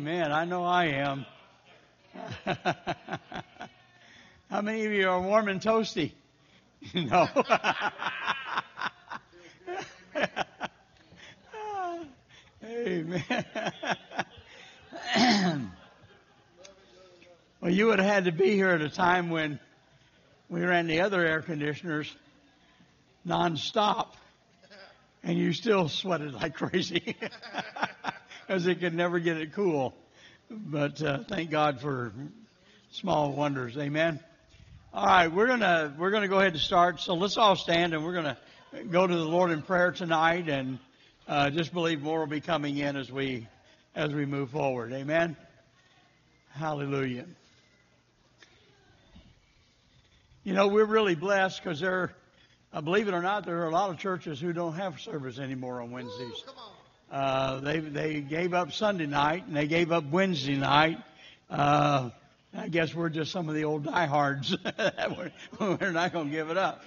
Amen. I know I am. How many of you are warm and toasty? no. Amen. well, you would have had to be here at a time when we ran the other air conditioners nonstop, and you still sweated like crazy because it could never get it cool. But uh, thank God for small wonders. Amen. All right, we're gonna we're gonna go ahead and start. So let's all stand, and we're gonna go to the Lord in prayer tonight, and uh, just believe more will be coming in as we as we move forward. Amen. Hallelujah. You know, we're really blessed because there, uh, believe it or not, there are a lot of churches who don't have service anymore on Wednesdays. Uh, they they gave up Sunday night and they gave up Wednesday night. Uh, I guess we're just some of the old diehards. we're not going to give it up.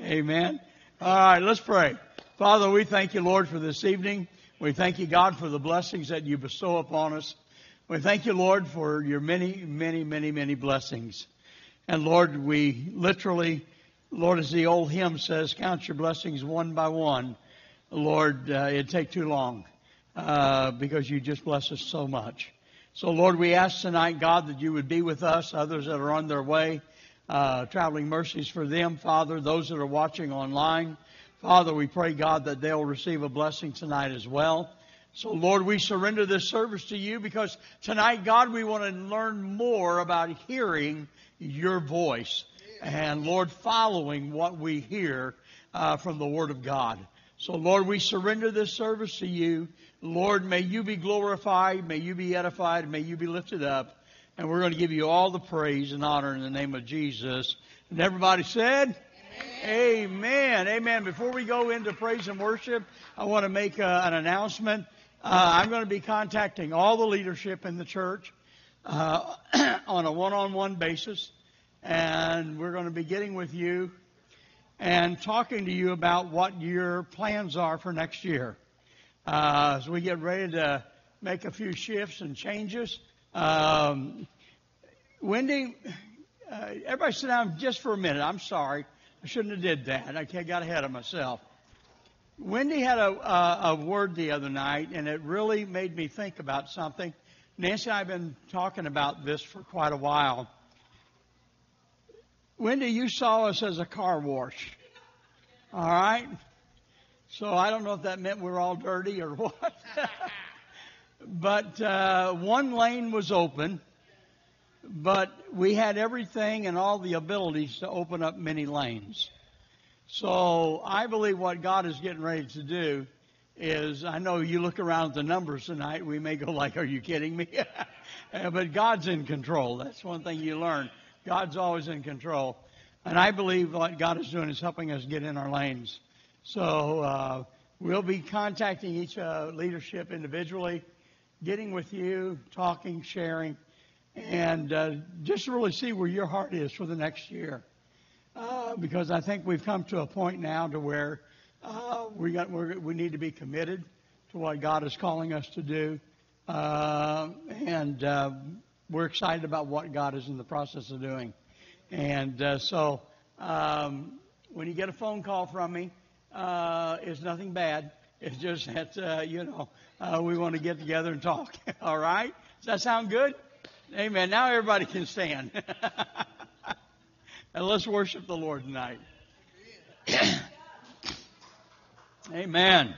Amen. All right, let's pray. Father, we thank you, Lord, for this evening. We thank you, God, for the blessings that you bestow upon us. We thank you, Lord, for your many, many, many, many blessings. And Lord, we literally, Lord, as the old hymn says, count your blessings one by one. Lord, uh, it'd take too long uh, because you just bless us so much. So, Lord, we ask tonight, God, that you would be with us, others that are on their way, uh, traveling mercies for them, Father, those that are watching online. Father, we pray, God, that they'll receive a blessing tonight as well. So, Lord, we surrender this service to you because tonight, God, we want to learn more about hearing your voice and, Lord, following what we hear uh, from the Word of God. So, Lord, we surrender this service to you. Lord, may you be glorified, may you be edified, may you be lifted up. And we're going to give you all the praise and honor in the name of Jesus. And everybody said, Amen. Amen. Before we go into praise and worship, I want to make uh, an announcement. Uh, I'm going to be contacting all the leadership in the church uh, on a one-on-one basis, and we're going to be getting with you and talking to you about what your plans are for next year. Uh, as we get ready to make a few shifts and changes, um, Wendy, uh, everybody sit down just for a minute. I'm sorry. I shouldn't have did that. I got ahead of myself. Wendy had a, a, a word the other night, and it really made me think about something. Nancy and I have been talking about this for quite a while. Wendy, you saw us as a car wash. All right? So I don't know if that meant we are all dirty or what. but uh, one lane was open but we had everything and all the abilities to open up many lanes. So I believe what God is getting ready to do is, I know you look around at the numbers tonight, we may go like, are you kidding me? but God's in control. That's one thing you learn. God's always in control. And I believe what God is doing is helping us get in our lanes. So uh, we'll be contacting each uh, leadership individually, getting with you, talking, sharing and uh, just really see where your heart is for the next year. Uh, because I think we've come to a point now to where uh, we got we need to be committed to what God is calling us to do, uh, and we're excited about what God is in the process of doing. And uh, so, um, when you get a phone call from me, it's nothing bad. It's just that you know we want to get together and talk. All right? Does that sound good? Amen. Now everybody can stand. and let's worship the Lord tonight. Amen.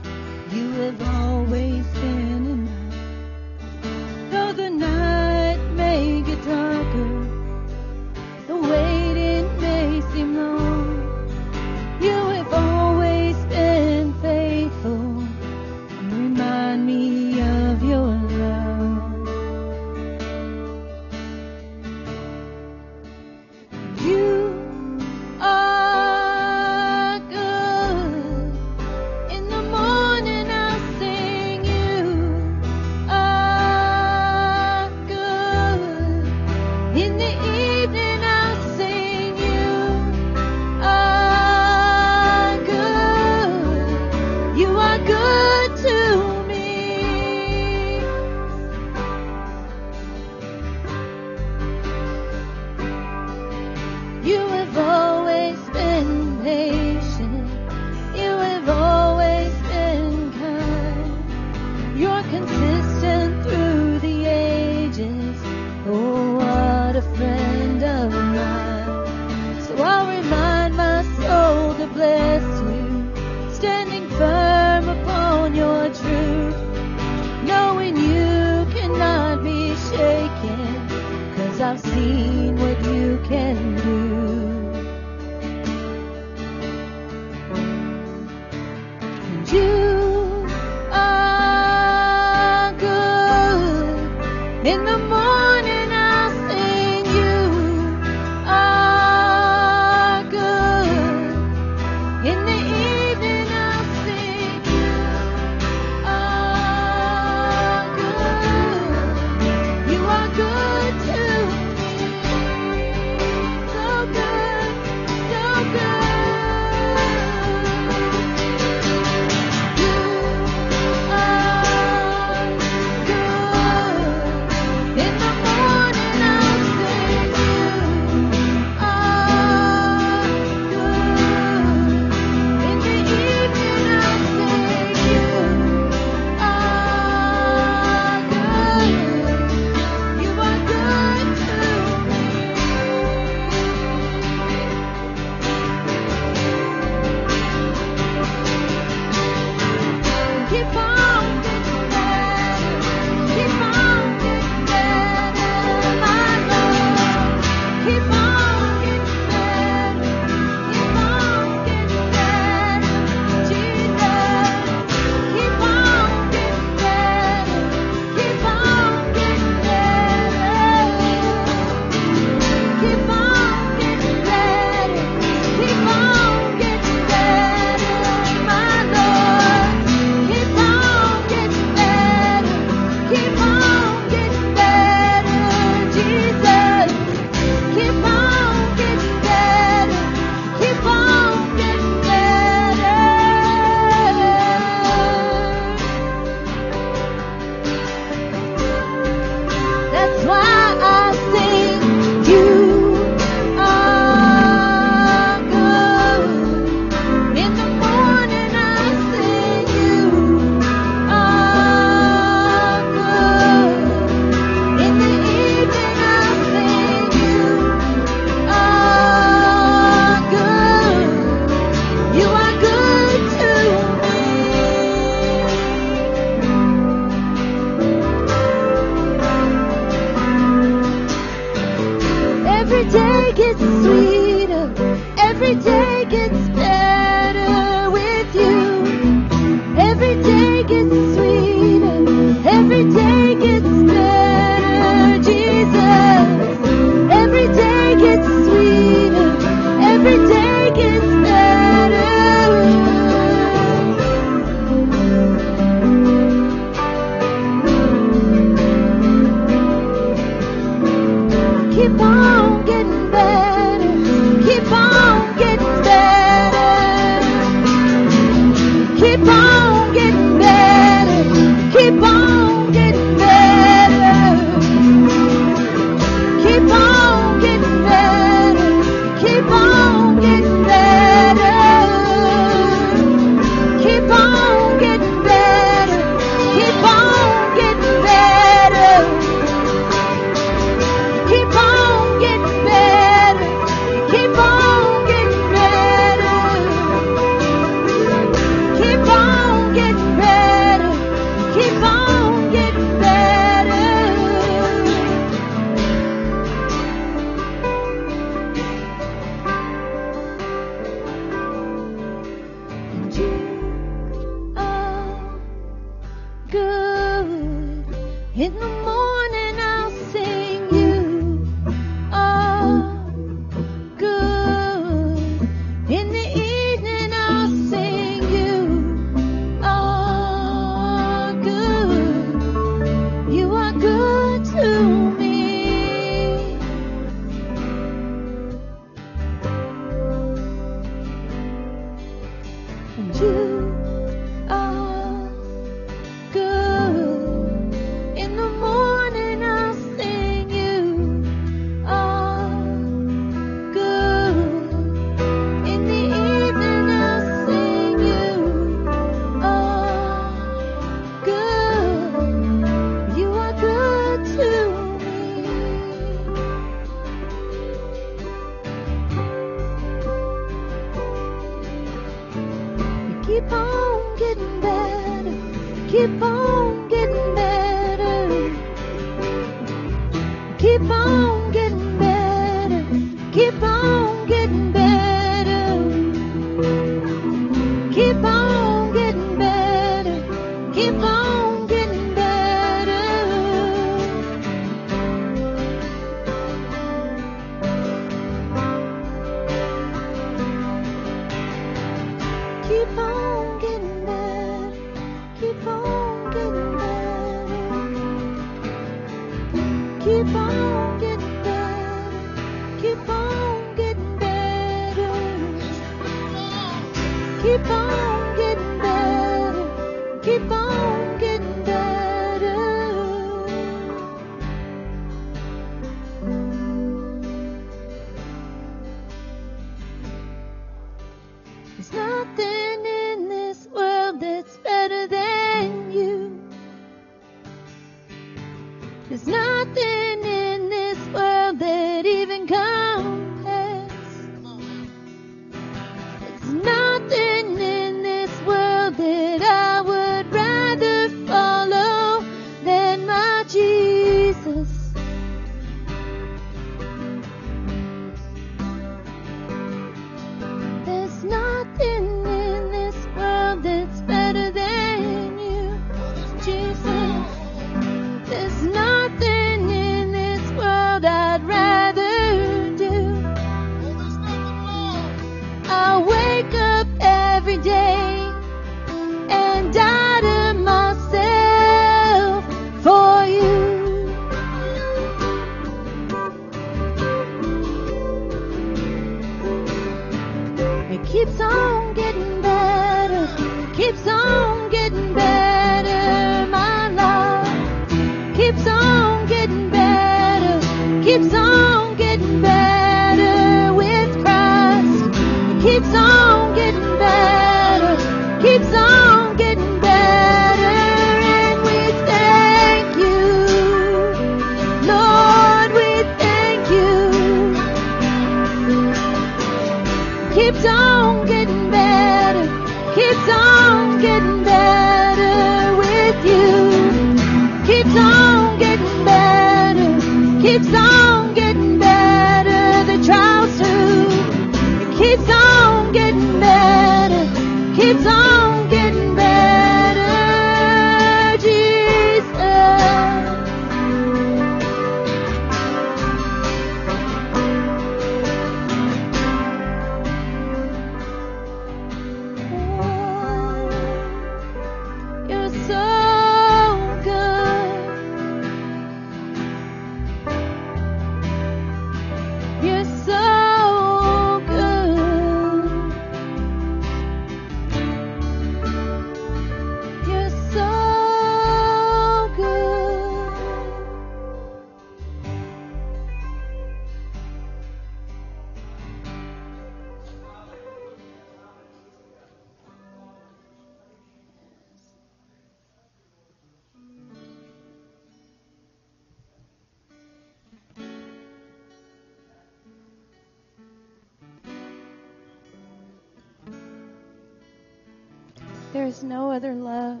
Other love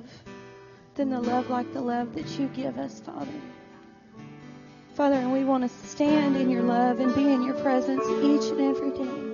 than the love like the love that you give us, Father. Father, and we want to stand in your love and be in your presence each and every day.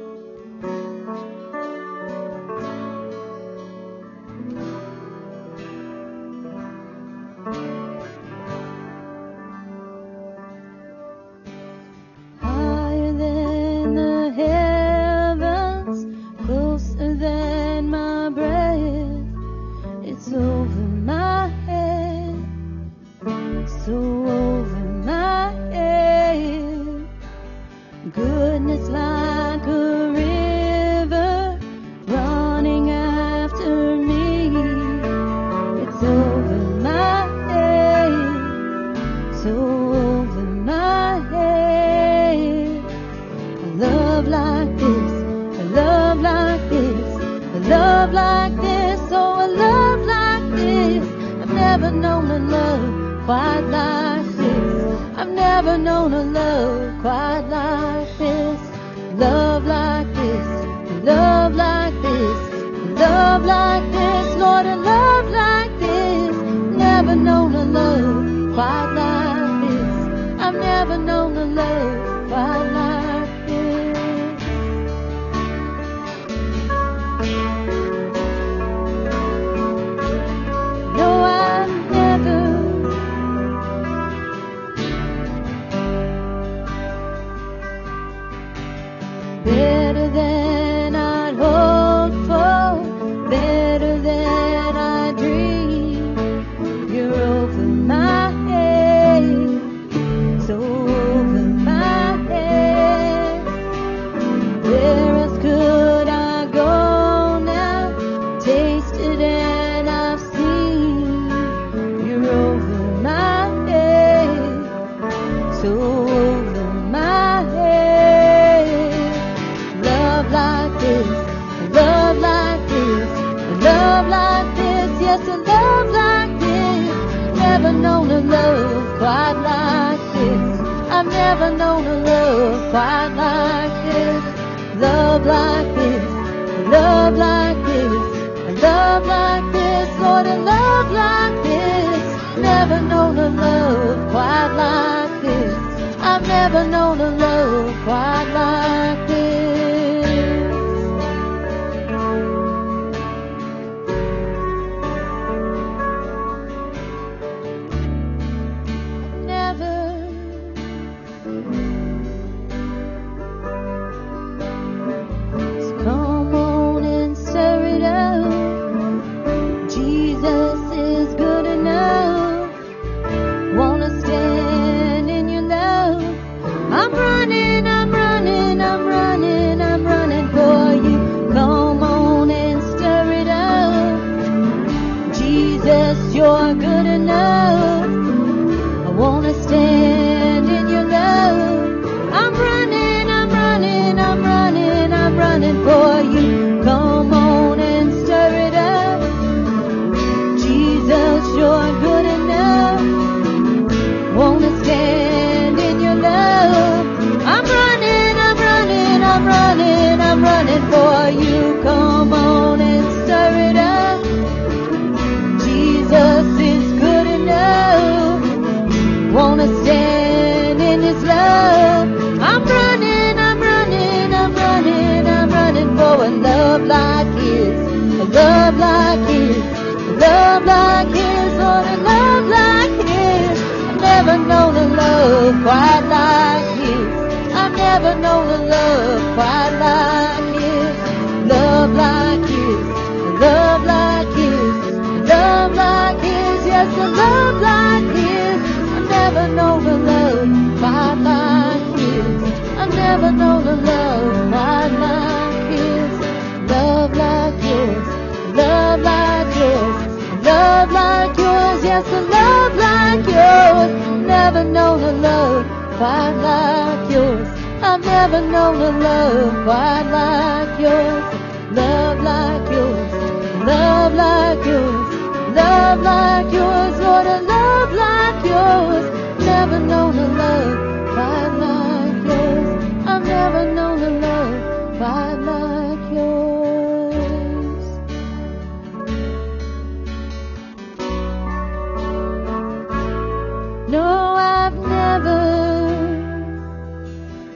No, I've never.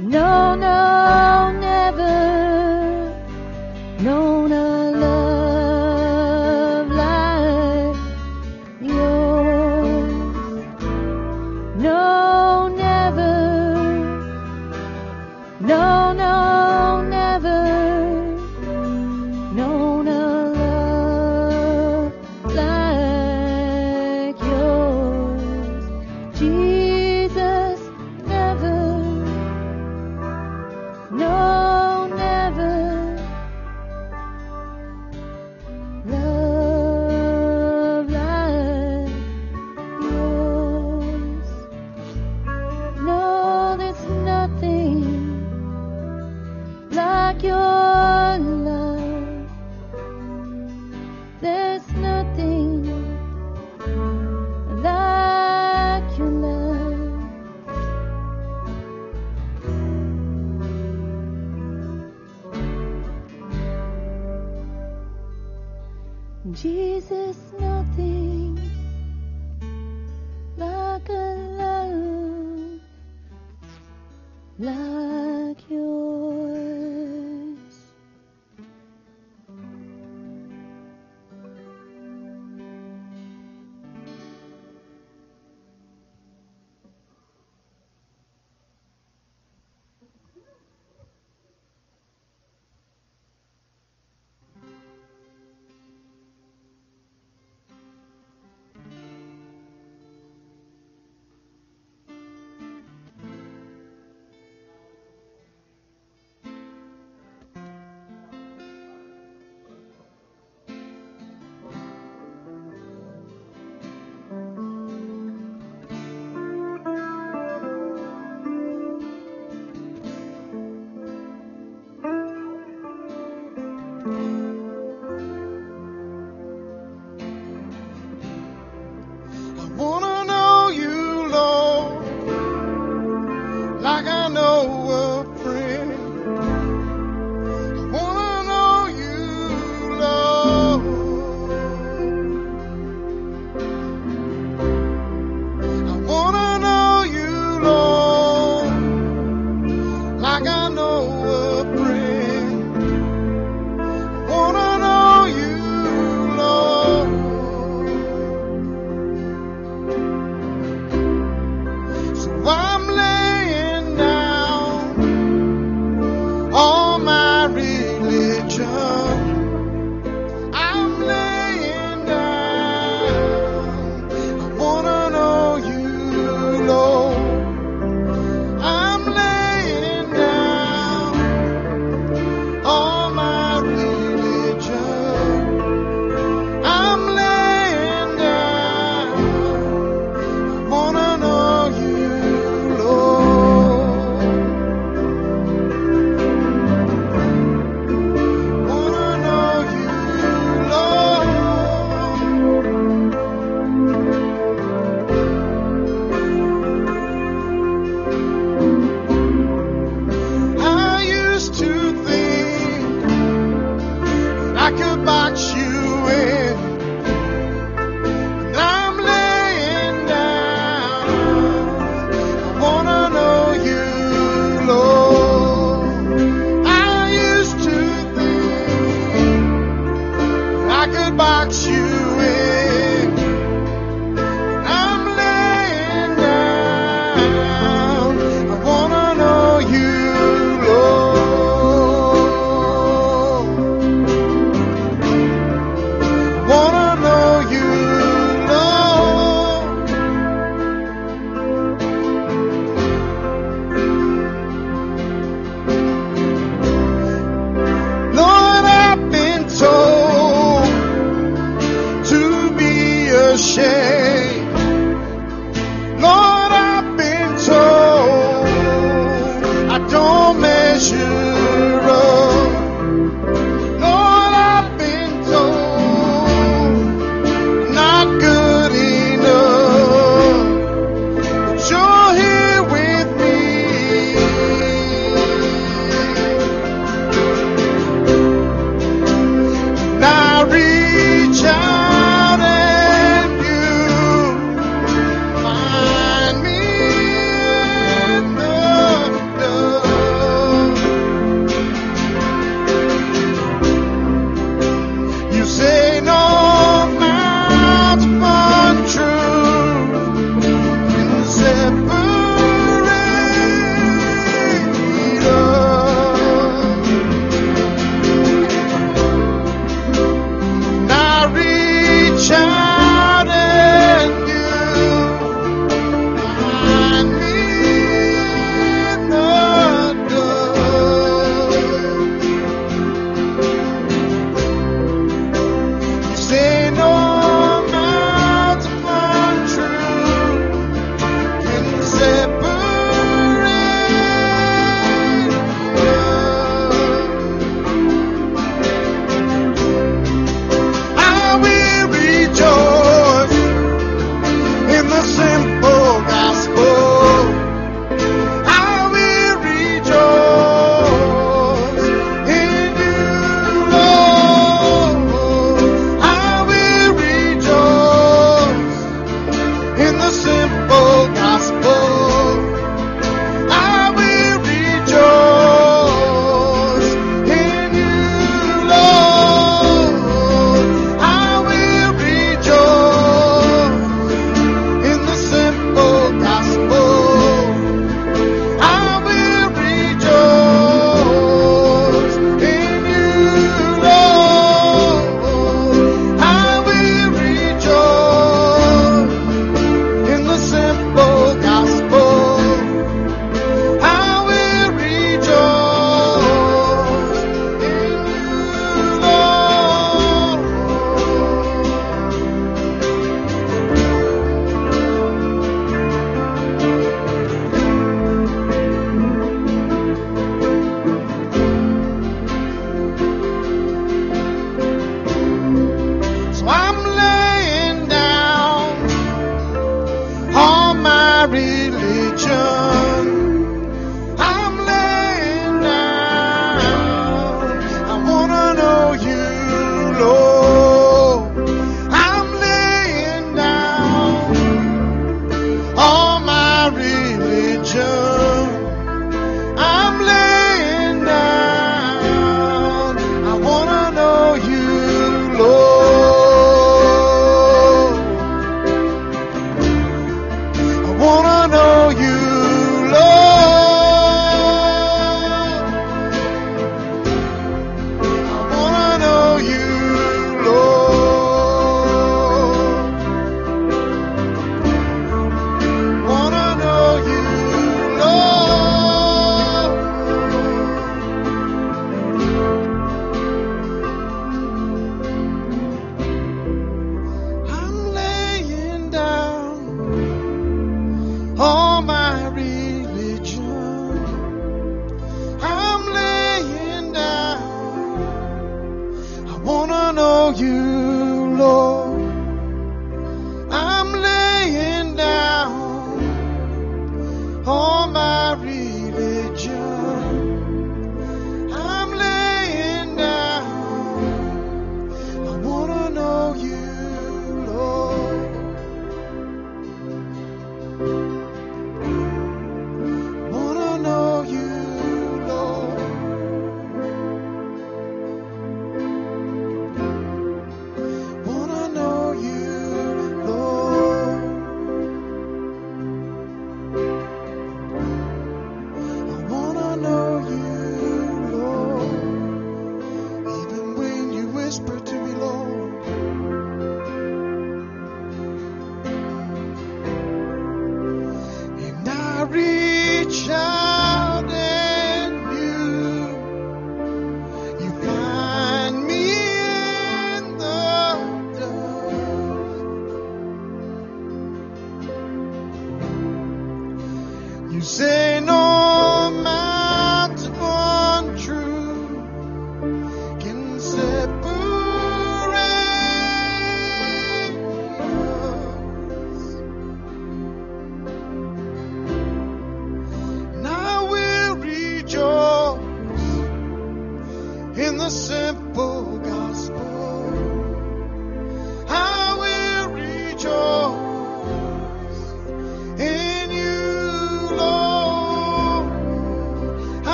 No.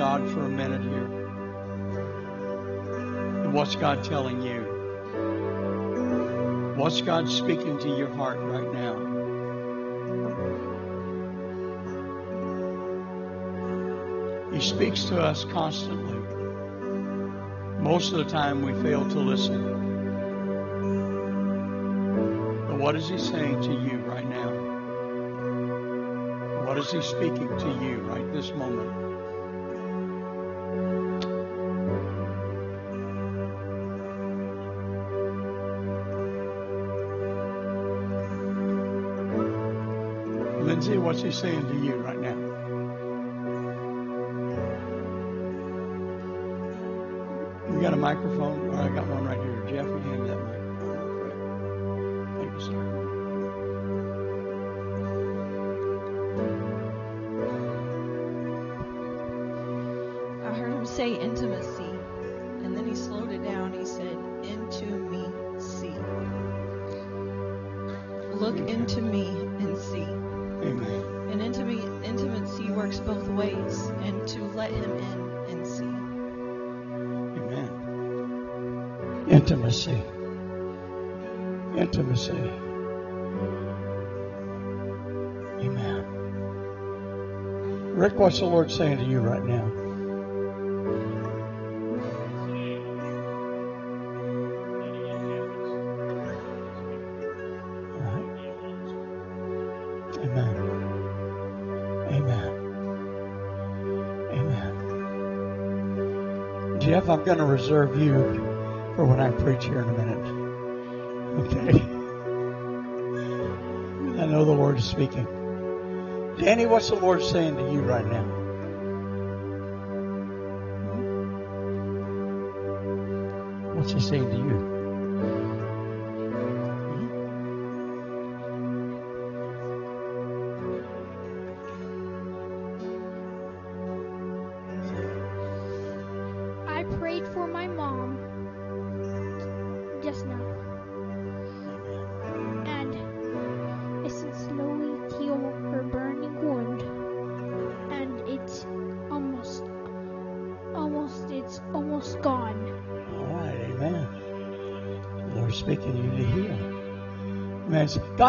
God for a minute here. And what's God telling you? What's God speaking to your heart right now? He speaks to us constantly. Most of the time we fail to listen. But what is he saying to you right now? What is he speaking to you right this moment? Lindsay, what's he saying to you right now? You got a microphone? Intimacy. Amen. Rick, what's the Lord saying to you right now? Amen. Amen. Amen. Jeff, I'm going to reserve you for when I preach here in a minute. Okay? Lord is speaking. Danny, what's the Lord saying to you right now? What's He saying to you?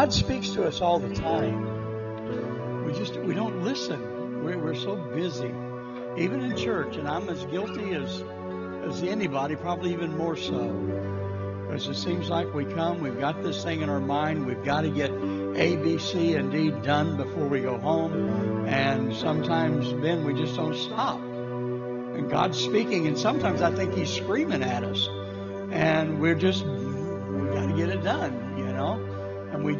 God speaks to us all the time. We just we don't listen. We're, we're so busy, even in church, and I'm as guilty as as anybody, probably even more so. Because it seems like we come, we've got this thing in our mind, we've got to get A, B, C, and D done before we go home, and sometimes then we just don't stop. And God's speaking, and sometimes I think He's screaming at us. And we're just,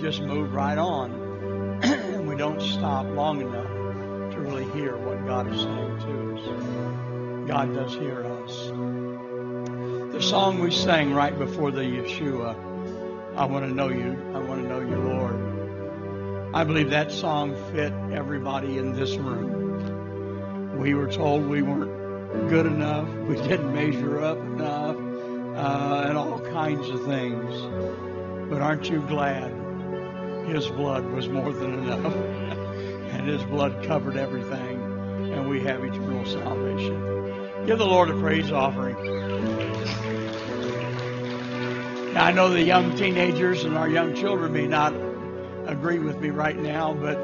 just move right on. and we don't stop long enough to really hear what God is saying to us. God does hear us. The song we sang right before the Yeshua, I want to know you, I want to know you, Lord. I believe that song fit everybody in this room. We were told we weren't good enough. We didn't measure up enough, uh, and all kinds of things. But aren't you glad His blood was more than enough? and His blood covered everything, and we have eternal salvation. Give the Lord a praise offering. Now, I know the young teenagers and our young children may not agree with me right now, but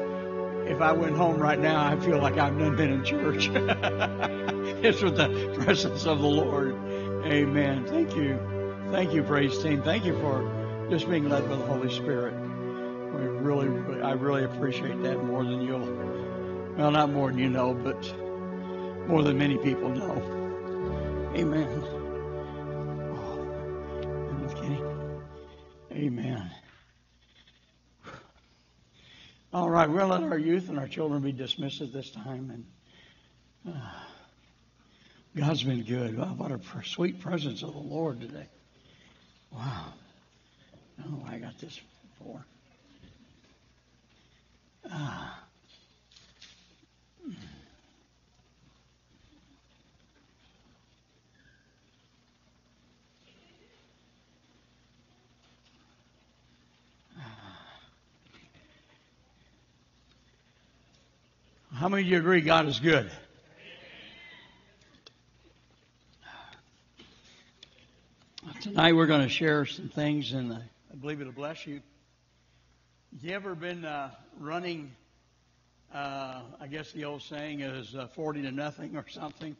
if I went home right now, I feel like I've not been in church. it's with the presence of the Lord. Amen. Thank you. Thank you, praise team. Thank you for just being led by the Holy Spirit. We really, I really appreciate that more than you'll, well, not more than you know, but more than many people know. Amen. Oh, I'm Kenny. Amen. All right, we'll let our youth and our children be dismissed at this time. And uh, God's been good. Wow, what a pr- sweet presence of the Lord today. Wow. Oh, I got this before. How many of you agree God is good? Tonight we're going to share some things, and I believe it'll bless you. You ever been uh, running? Uh, I guess the old saying is uh, 40 to nothing or something,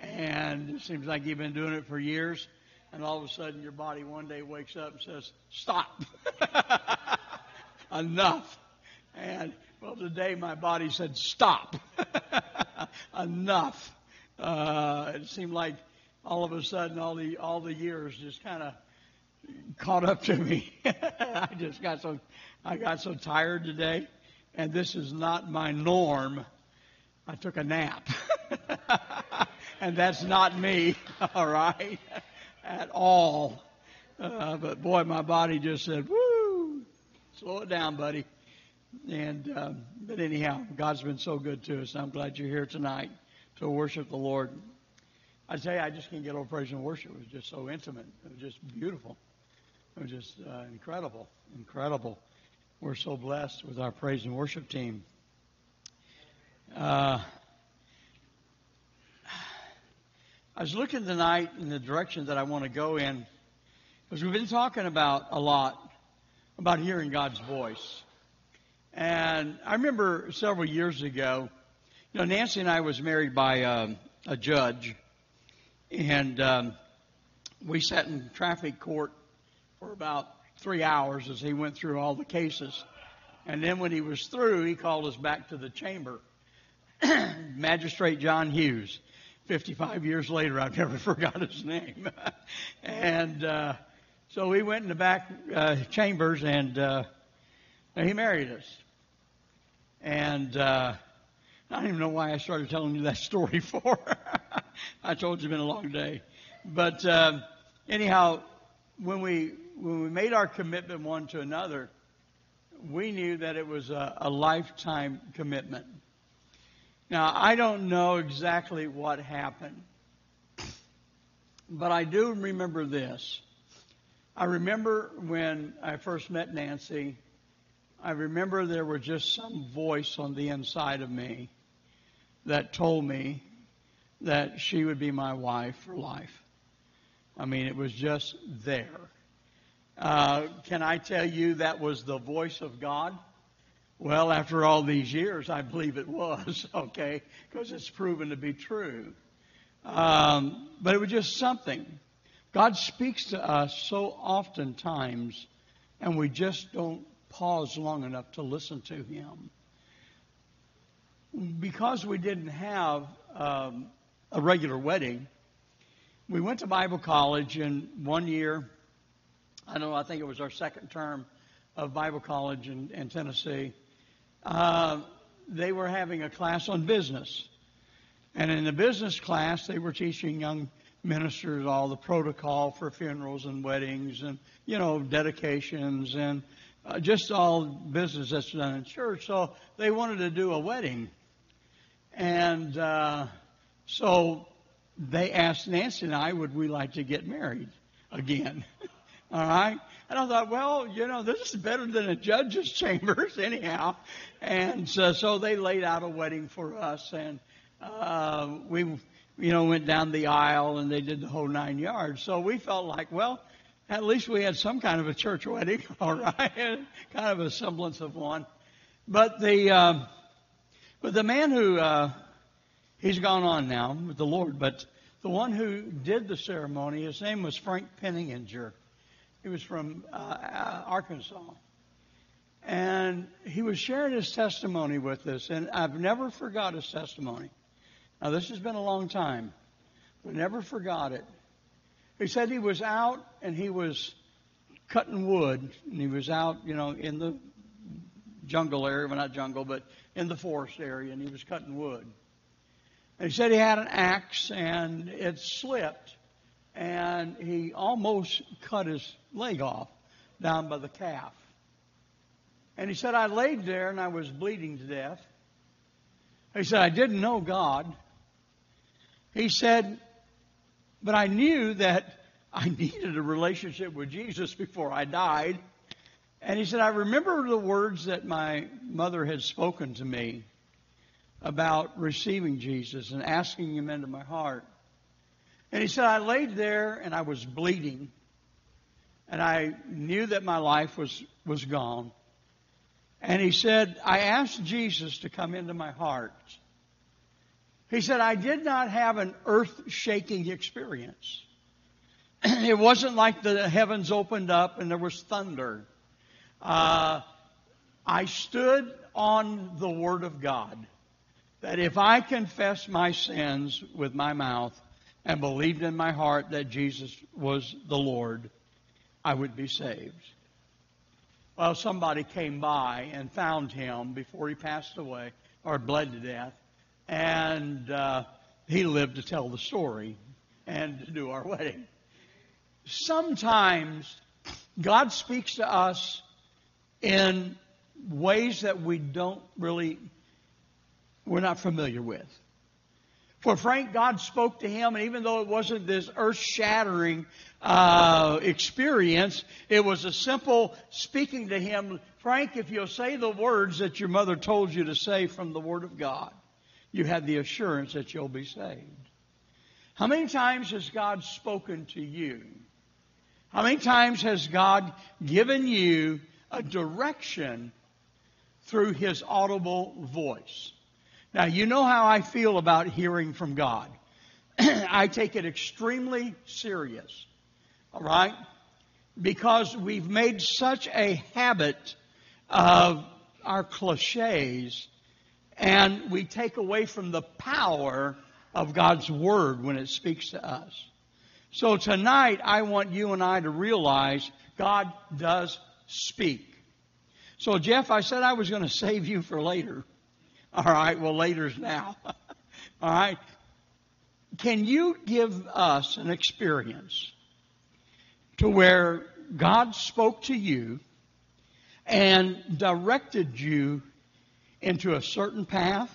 and it seems like you've been doing it for years, and all of a sudden your body one day wakes up and says, "Stop, enough." And well, today my body said, "Stop, enough." Uh, it seemed like all of a sudden all the all the years just kind of caught up to me. I just got so I got so tired today, and this is not my norm. I took a nap, and that's not me. All right, at all. Uh, but boy, my body just said, "Woo, slow it down, buddy." And um, but anyhow, God's been so good to us. I'm glad you're here tonight to worship the Lord. I tell you, I just can't get over praise and worship. It was just so intimate. It was just beautiful. Was just uh, incredible, incredible. We're so blessed with our praise and worship team. Uh, I was looking tonight in the direction that I want to go in, Because we've been talking about a lot about hearing God's voice. And I remember several years ago, you know, Nancy and I was married by um, a judge, and um, we sat in traffic court for about three hours as he went through all the cases. And then when he was through, he called us back to the chamber. Magistrate John Hughes. 55 years later, I've never forgot his name. and uh, so we went in the back uh, chambers and uh, he married us. And uh, I don't even know why I started telling you that story for. I told you it's been a long day. But uh, anyhow, when we when we made our commitment one to another, we knew that it was a, a lifetime commitment. Now I don't know exactly what happened, but I do remember this. I remember when I first met Nancy, I remember there was just some voice on the inside of me that told me that she would be my wife for life. I mean, it was just there. Uh, can I tell you that was the voice of God? Well, after all these years, I believe it was, okay, because it's proven to be true. Um, but it was just something. God speaks to us so oftentimes, and we just don't pause long enough to listen to Him. Because we didn't have um, a regular wedding, we went to Bible college, and one year, I don't know, I think it was our second term of Bible college in, in Tennessee, uh, they were having a class on business. And in the business class, they were teaching young ministers all the protocol for funerals and weddings and, you know, dedications and uh, just all business that's done in church. So they wanted to do a wedding. And uh, so they asked Nancy and I, would we like to get married again? all right? And I thought, well, you know, this is better than a judge's chambers, anyhow. And so, so they laid out a wedding for us, and uh, we you know, went down the aisle and they did the whole nine yards. So we felt like, well, at least we had some kind of a church wedding, all right, kind of a semblance of one. But the um, but the man who uh, he's gone on now with the Lord, but the one who did the ceremony, his name was Frank Penninger. He was from uh, Arkansas. And he was sharing his testimony with us, and I've never forgot his testimony. Now, this has been a long time, but never forgot it. He said he was out and he was cutting wood, and he was out, you know, in the jungle area, well, not jungle, but in the forest area, and he was cutting wood. And he said he had an axe and it slipped, and he almost cut his leg off down by the calf. And he said, I laid there and I was bleeding to death. He said, I didn't know God. He said, but I knew that I needed a relationship with Jesus before I died. And he said, I remember the words that my mother had spoken to me about receiving Jesus and asking him into my heart. And he said, I laid there and I was bleeding. And I knew that my life was, was gone. And he said, I asked Jesus to come into my heart. He said, I did not have an earth shaking experience. it wasn't like the heavens opened up and there was thunder. Uh, I stood on the Word of God that if I confess my sins with my mouth and believed in my heart that Jesus was the Lord, I would be saved. Well, somebody came by and found him before he passed away or bled to death and uh, he lived to tell the story and to do our wedding. Sometimes God speaks to us in ways that we don't really, we're not familiar with. For Frank, God spoke to him, and even though it wasn't this earth shattering uh, experience, it was a simple speaking to him Frank, if you'll say the words that your mother told you to say from the Word of God, you have the assurance that you'll be saved. How many times has God spoken to you How many times has God given you a direction through His audible voice? Now, you know how I feel about hearing from God. I take it extremely serious. All right? Because we've made such a habit of our cliches and we take away from the power of God's Word when it speaks to us. So tonight, I want you and I to realize God does speak. So, Jeff, I said I was going to save you for later. All right, well, later's now. All right. Can you give us an experience to where God spoke to you and directed you into a certain path,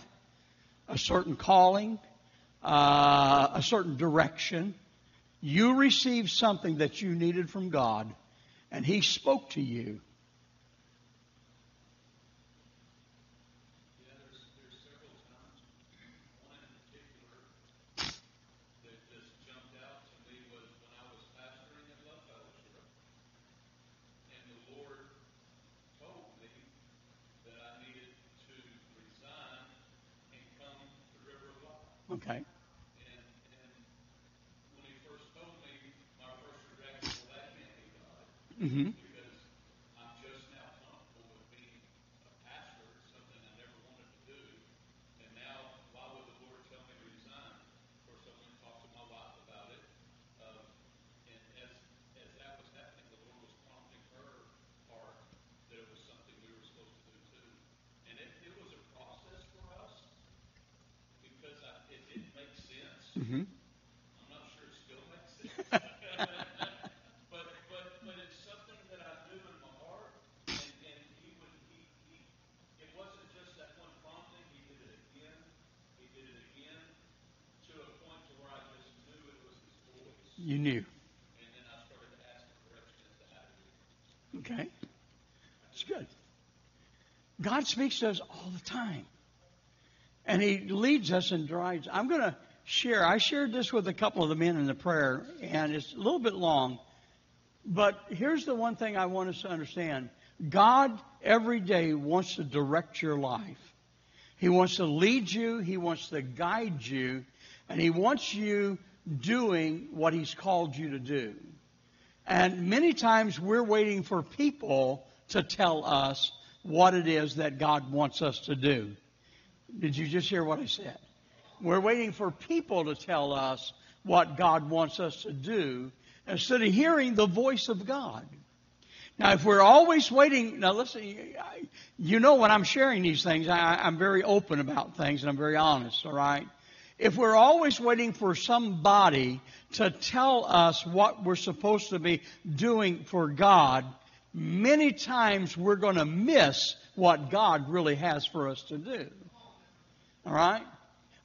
a certain calling, uh, a certain direction? You received something that you needed from God, and He spoke to you. Okay. Mm-hmm. Mm-hmm. but but but it's something that I knew in my heart, and, and he would he, he it wasn't just that one prompting. He did it again. He did it again to a point to where I just knew it was his voice. You knew. And then I started to ask him directions to how to do knew. Okay. That's good. God speaks to us all the time. And He leads us and drives. I'm going to share. I shared this with a couple of the men in the prayer, and it's a little bit long. But here's the one thing I want us to understand God every day wants to direct your life. He wants to lead you, He wants to guide you, and He wants you doing what He's called you to do. And many times we're waiting for people to tell us what it is that God wants us to do. Did you just hear what I said? We're waiting for people to tell us what God wants us to do instead of hearing the voice of God. Now, if we're always waiting, now listen, you know when I'm sharing these things, I, I'm very open about things and I'm very honest, all right? If we're always waiting for somebody to tell us what we're supposed to be doing for God, many times we're going to miss what God really has for us to do. All right?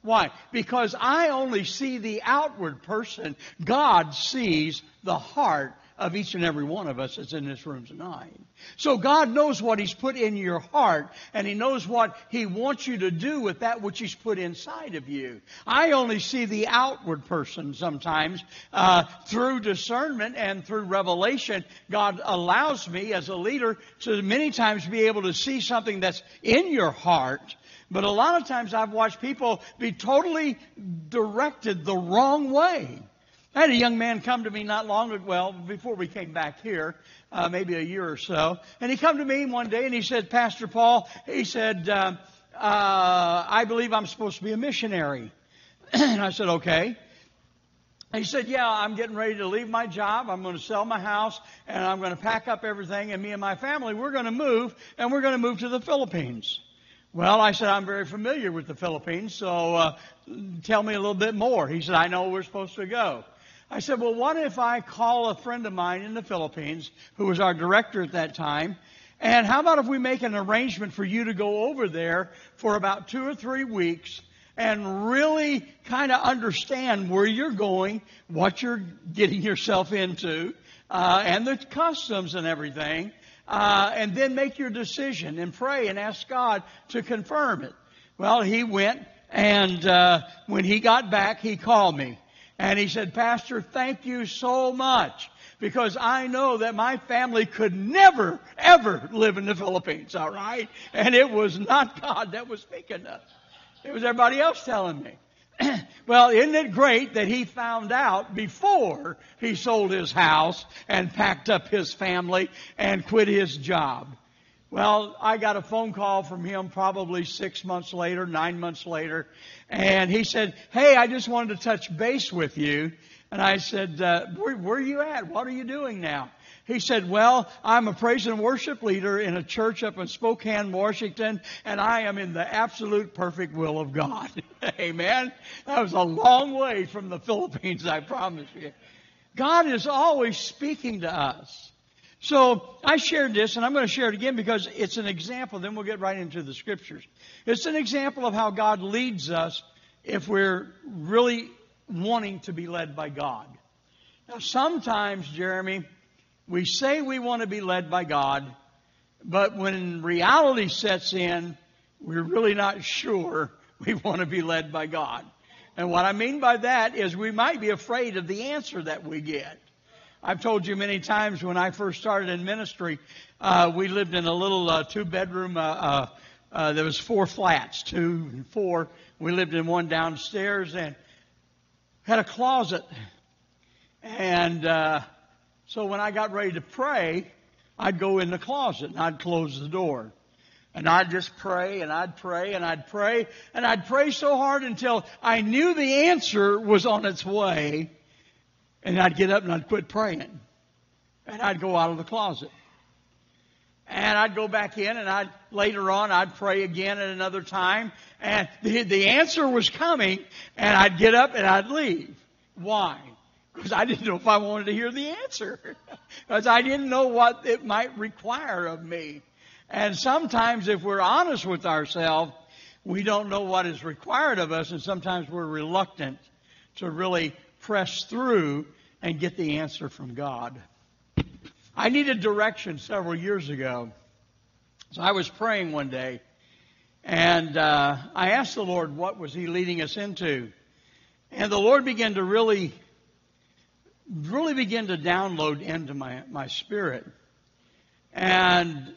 Why? Because I only see the outward person. God sees the heart of each and every one of us that's in this room tonight. So God knows what He's put in your heart, and He knows what He wants you to do with that which He's put inside of you. I only see the outward person sometimes uh, through discernment and through revelation. God allows me as a leader to many times be able to see something that's in your heart but a lot of times I've watched people be totally directed the wrong way. I had a young man come to me not long ago, well, before we came back here, uh, maybe a year or so, and he come to me one day and he said, Pastor Paul, he said, uh, uh, I believe I'm supposed to be a missionary. and I said, okay. He said, Yeah, I'm getting ready to leave my job. I'm going to sell my house and I'm going to pack up everything. And me and my family, we're going to move and we're going to move to the Philippines. Well, I said, I'm very familiar with the Philippines, so uh, tell me a little bit more. He said, I know we're supposed to go. I said, well, what if I call a friend of mine in the Philippines who was our director at that time? And how about if we make an arrangement for you to go over there for about two or three weeks and really kind of understand where you're going, what you're getting yourself into, uh, and the customs and everything, uh, and then make your decision and pray and ask God to confirm it. Well, he went, and uh, when he got back, he called me. And he said, Pastor, thank you so much because I know that my family could never, ever live in the Philippines, all right? And it was not God that was speaking to us. It was everybody else telling me. well, isn't it great that he found out before he sold his house and packed up his family and quit his job? Well, I got a phone call from him probably six months later, nine months later, and he said, Hey, I just wanted to touch base with you. And I said, uh, where, where are you at? What are you doing now? He said, Well, I'm a praise and worship leader in a church up in Spokane, Washington, and I am in the absolute perfect will of God. Amen. That was a long way from the Philippines, I promise you. God is always speaking to us. So I shared this, and I'm going to share it again because it's an example. Then we'll get right into the scriptures. It's an example of how God leads us if we're really wanting to be led by God. Now, sometimes, Jeremy, we say we want to be led by God, but when reality sets in, we're really not sure we want to be led by God. And what I mean by that is we might be afraid of the answer that we get. I've told you many times when I first started in ministry, uh, we lived in a little uh, two bedroom. Uh, uh, uh, there was four flats, two and four. We lived in one downstairs and had a closet. And uh, so when I got ready to pray, I'd go in the closet and I'd close the door. And I'd just pray and I'd pray and I'd pray and I'd pray so hard until I knew the answer was on its way. And I'd get up and I'd quit praying. And I'd go out of the closet. And I'd go back in and I'd, later on, I'd pray again at another time. And the, the answer was coming and I'd get up and I'd leave. Why? Because I didn't know if I wanted to hear the answer. because I didn't know what it might require of me. And sometimes if we're honest with ourselves, we don't know what is required of us and sometimes we're reluctant to really press through and get the answer from God. I needed direction several years ago. So I was praying one day, and uh, I asked the Lord what was He leading us into, and the Lord began to really, really begin to download into my my spirit. And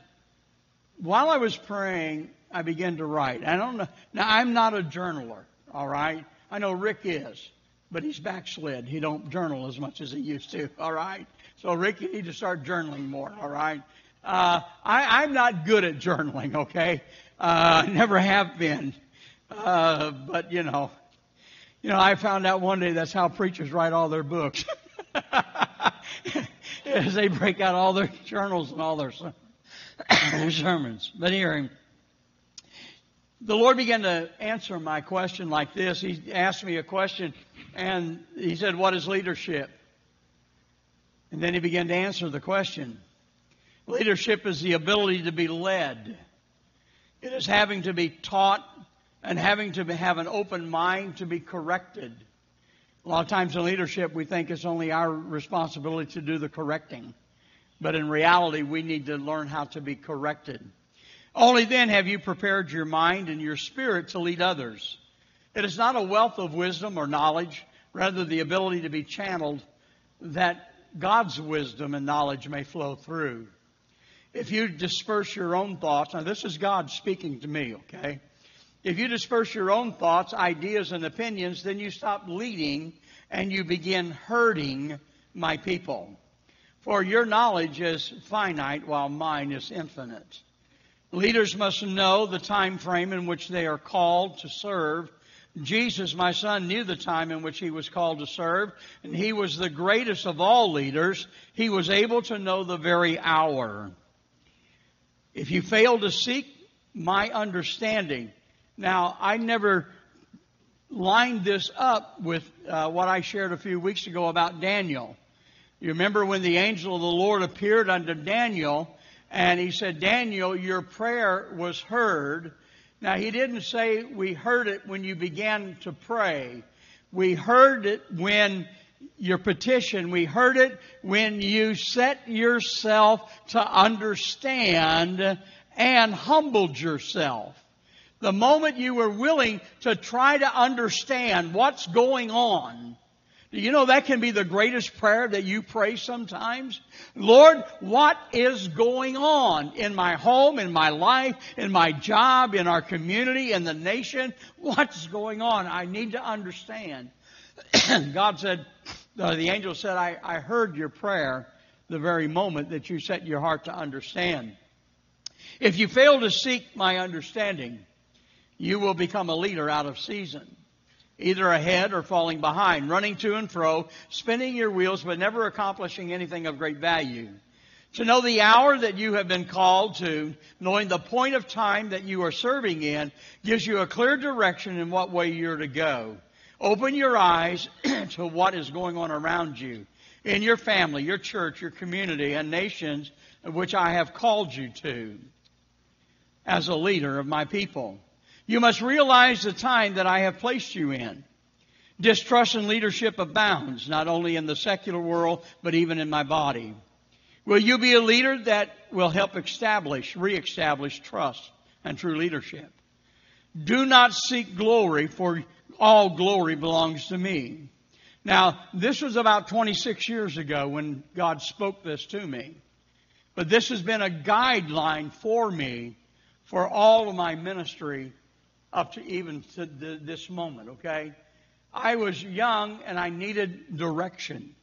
while I was praying, I began to write. I don't know. Now I'm not a journaler. All right. I know Rick is but he's backslid. He don't journal as much as he used to. All right. So Rick, you need to start journaling more. All right. Uh, I, I'm not good at journaling. Okay. Uh, never have been. Uh, but you know, you know, I found out one day that's how preachers write all their books. As they break out all their journals and all their, sermons. But here, the Lord began to answer my question like this. He asked me a question and he said, What is leadership? And then he began to answer the question. Leadership is the ability to be led. It is having to be taught and having to have an open mind to be corrected. A lot of times in leadership, we think it's only our responsibility to do the correcting. But in reality, we need to learn how to be corrected. Only then have you prepared your mind and your spirit to lead others. It is not a wealth of wisdom or knowledge, rather the ability to be channeled that God's wisdom and knowledge may flow through. If you disperse your own thoughts, now this is God speaking to me, okay? If you disperse your own thoughts, ideas, and opinions, then you stop leading and you begin hurting my people. For your knowledge is finite while mine is infinite. Leaders must know the time frame in which they are called to serve. Jesus, my son, knew the time in which he was called to serve, and he was the greatest of all leaders. He was able to know the very hour. If you fail to seek my understanding, now I never lined this up with uh, what I shared a few weeks ago about Daniel. You remember when the angel of the Lord appeared unto Daniel and he said, Daniel, your prayer was heard. Now, he didn't say we heard it when you began to pray. We heard it when your petition, we heard it when you set yourself to understand and humbled yourself. The moment you were willing to try to understand what's going on. You know that can be the greatest prayer that you pray sometimes? Lord, what is going on in my home, in my life, in my job, in our community, in the nation? What's going on? I need to understand. God said, uh, the angel said, I, I heard your prayer the very moment that you set your heart to understand. If you fail to seek my understanding, you will become a leader out of season, either ahead or falling behind, running to and fro, spinning your wheels, but never accomplishing anything of great value. To know the hour that you have been called to, knowing the point of time that you are serving in, gives you a clear direction in what way you're to go. Open your eyes to what is going on around you, in your family, your church, your community, and nations which I have called you to as a leader of my people. You must realize the time that I have placed you in. Distrust in leadership abounds, not only in the secular world, but even in my body. Will you be a leader that will help establish, reestablish trust and true leadership? Do not seek glory, for all glory belongs to me. Now, this was about 26 years ago when God spoke this to me. But this has been a guideline for me for all of my ministry up to even to this moment, okay? I was young and I needed direction.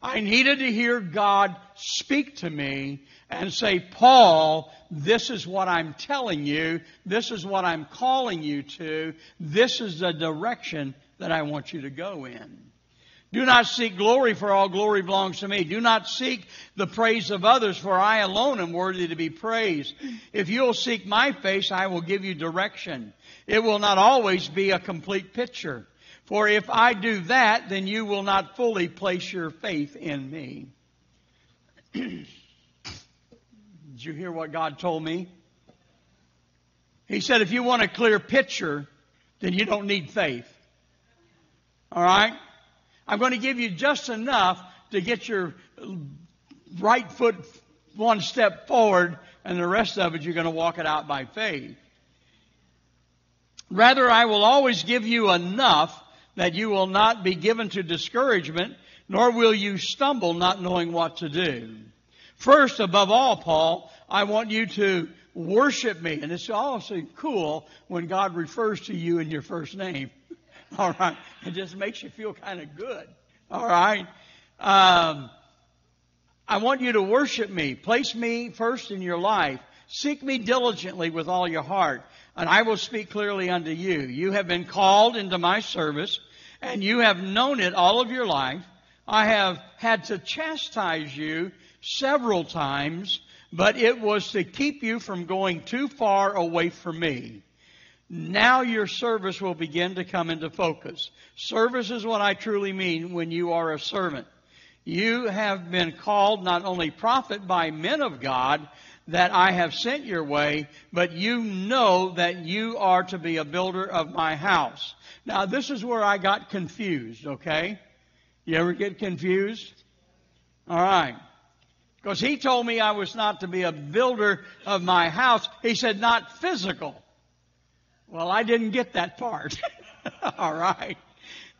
I needed to hear God speak to me and say, Paul, this is what I'm telling you. This is what I'm calling you to. This is the direction that I want you to go in. Do not seek glory, for all glory belongs to me. Do not seek the praise of others, for I alone am worthy to be praised. If you'll seek my face, I will give you direction. It will not always be a complete picture. For if I do that, then you will not fully place your faith in me. Did you hear what God told me? He said, if you want a clear picture, then you don't need faith. All right? I'm going to give you just enough to get your right foot one step forward, and the rest of it you're going to walk it out by faith. Rather, I will always give you enough that you will not be given to discouragement, nor will you stumble not knowing what to do. First, above all, Paul, I want you to worship me. And it's also cool when God refers to you in your first name. All right. It just makes you feel kind of good. All right. Um, I want you to worship me. Place me first in your life. Seek me diligently with all your heart, and I will speak clearly unto you. You have been called into my service, and you have known it all of your life. I have had to chastise you several times, but it was to keep you from going too far away from me. Now your service will begin to come into focus. Service is what I truly mean when you are a servant. You have been called not only prophet by men of God that I have sent your way, but you know that you are to be a builder of my house. Now this is where I got confused, okay? You ever get confused? Alright. Because he told me I was not to be a builder of my house. He said not physical. Well, I didn't get that part. All right.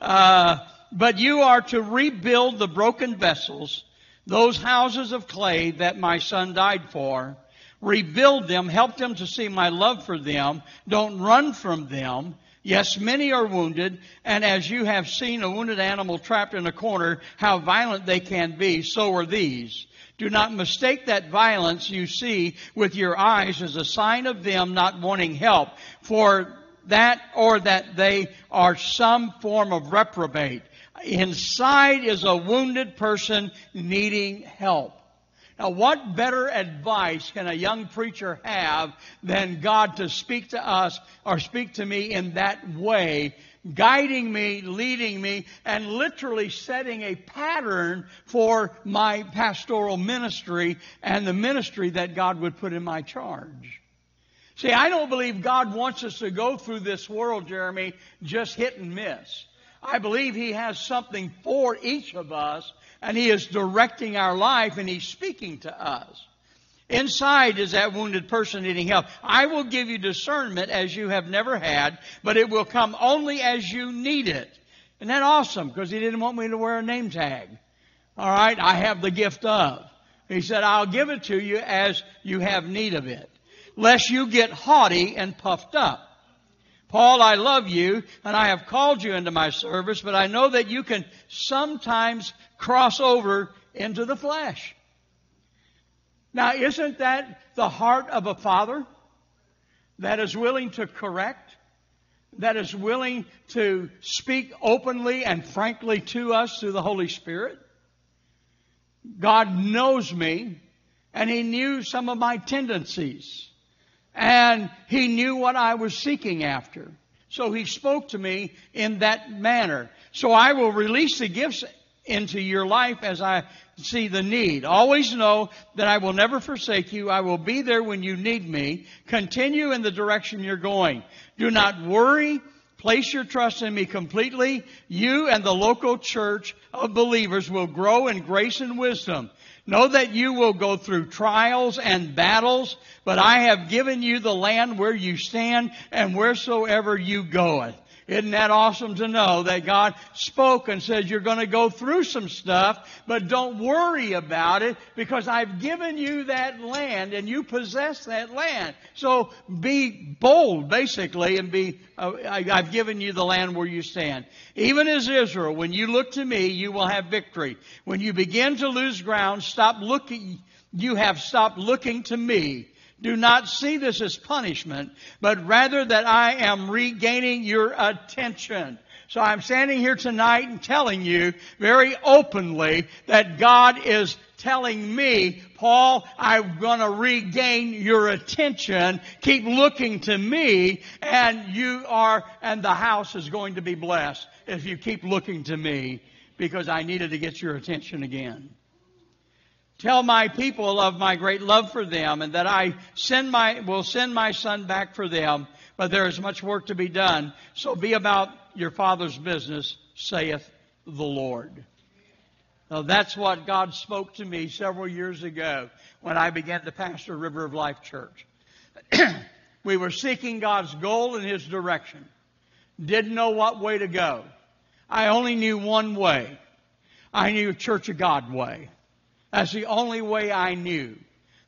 Uh, but you are to rebuild the broken vessels, those houses of clay that my son died for. Rebuild them, help them to see my love for them. Don't run from them. Yes, many are wounded, and as you have seen a wounded animal trapped in a corner, how violent they can be, so are these. Do not mistake that violence you see with your eyes as a sign of them not wanting help, for that or that they are some form of reprobate. Inside is a wounded person needing help. Now, what better advice can a young preacher have than God to speak to us or speak to me in that way guiding me, leading me, and literally setting a pattern for my pastoral ministry and the ministry that God would put in my charge. See, I don't believe God wants us to go through this world, Jeremy, just hit and miss. I believe He has something for each of us, and He is directing our life, and He's speaking to us. Inside is that wounded person needing help. I will give you discernment as you have never had, but it will come only as you need it. Isn't that awesome? Because he didn't want me to wear a name tag. All right, I have the gift of. He said, I'll give it to you as you have need of it, lest you get haughty and puffed up. Paul, I love you, and I have called you into my service, but I know that you can sometimes cross over into the flesh. Now, isn't that the heart of a father that is willing to correct, that is willing to speak openly and frankly to us through the Holy Spirit? God knows me, and He knew some of my tendencies, and He knew what I was seeking after. So He spoke to me in that manner. So I will release the gifts into your life as I see the need. Always know that I will never forsake you. I will be there when you need me. Continue in the direction you're going. Do not worry. Place your trust in me completely. You and the local church of believers will grow in grace and wisdom. Know that you will go through trials and battles, but I have given you the land where you stand and wheresoever you goeth. Isn't that awesome to know that God spoke and said, you're going to go through some stuff, but don't worry about it because I've given you that land and you possess that land. So be bold, basically, and be, uh, I, I've given you the land where you stand. Even as Israel, when you look to me, you will have victory. When you begin to lose ground, stop looking, you have stopped looking to me do not see this as punishment, but rather that I am regaining your attention. So I'm standing here tonight and telling you very openly that God is telling me, Paul, I'm going to regain your attention. Keep looking to me and you are, and the house is going to be blessed if you keep looking to me because I needed to get your attention again. Tell my people of my great love for them and that I send my, will send my son back for them, but there is much work to be done. So be about your father's business, saith the Lord. Now that's what God spoke to me several years ago when I began to pastor River of Life Church. we were seeking God's goal and His direction. Didn't know what way to go. I only knew one way. I knew Church of God way. That's the only way I knew.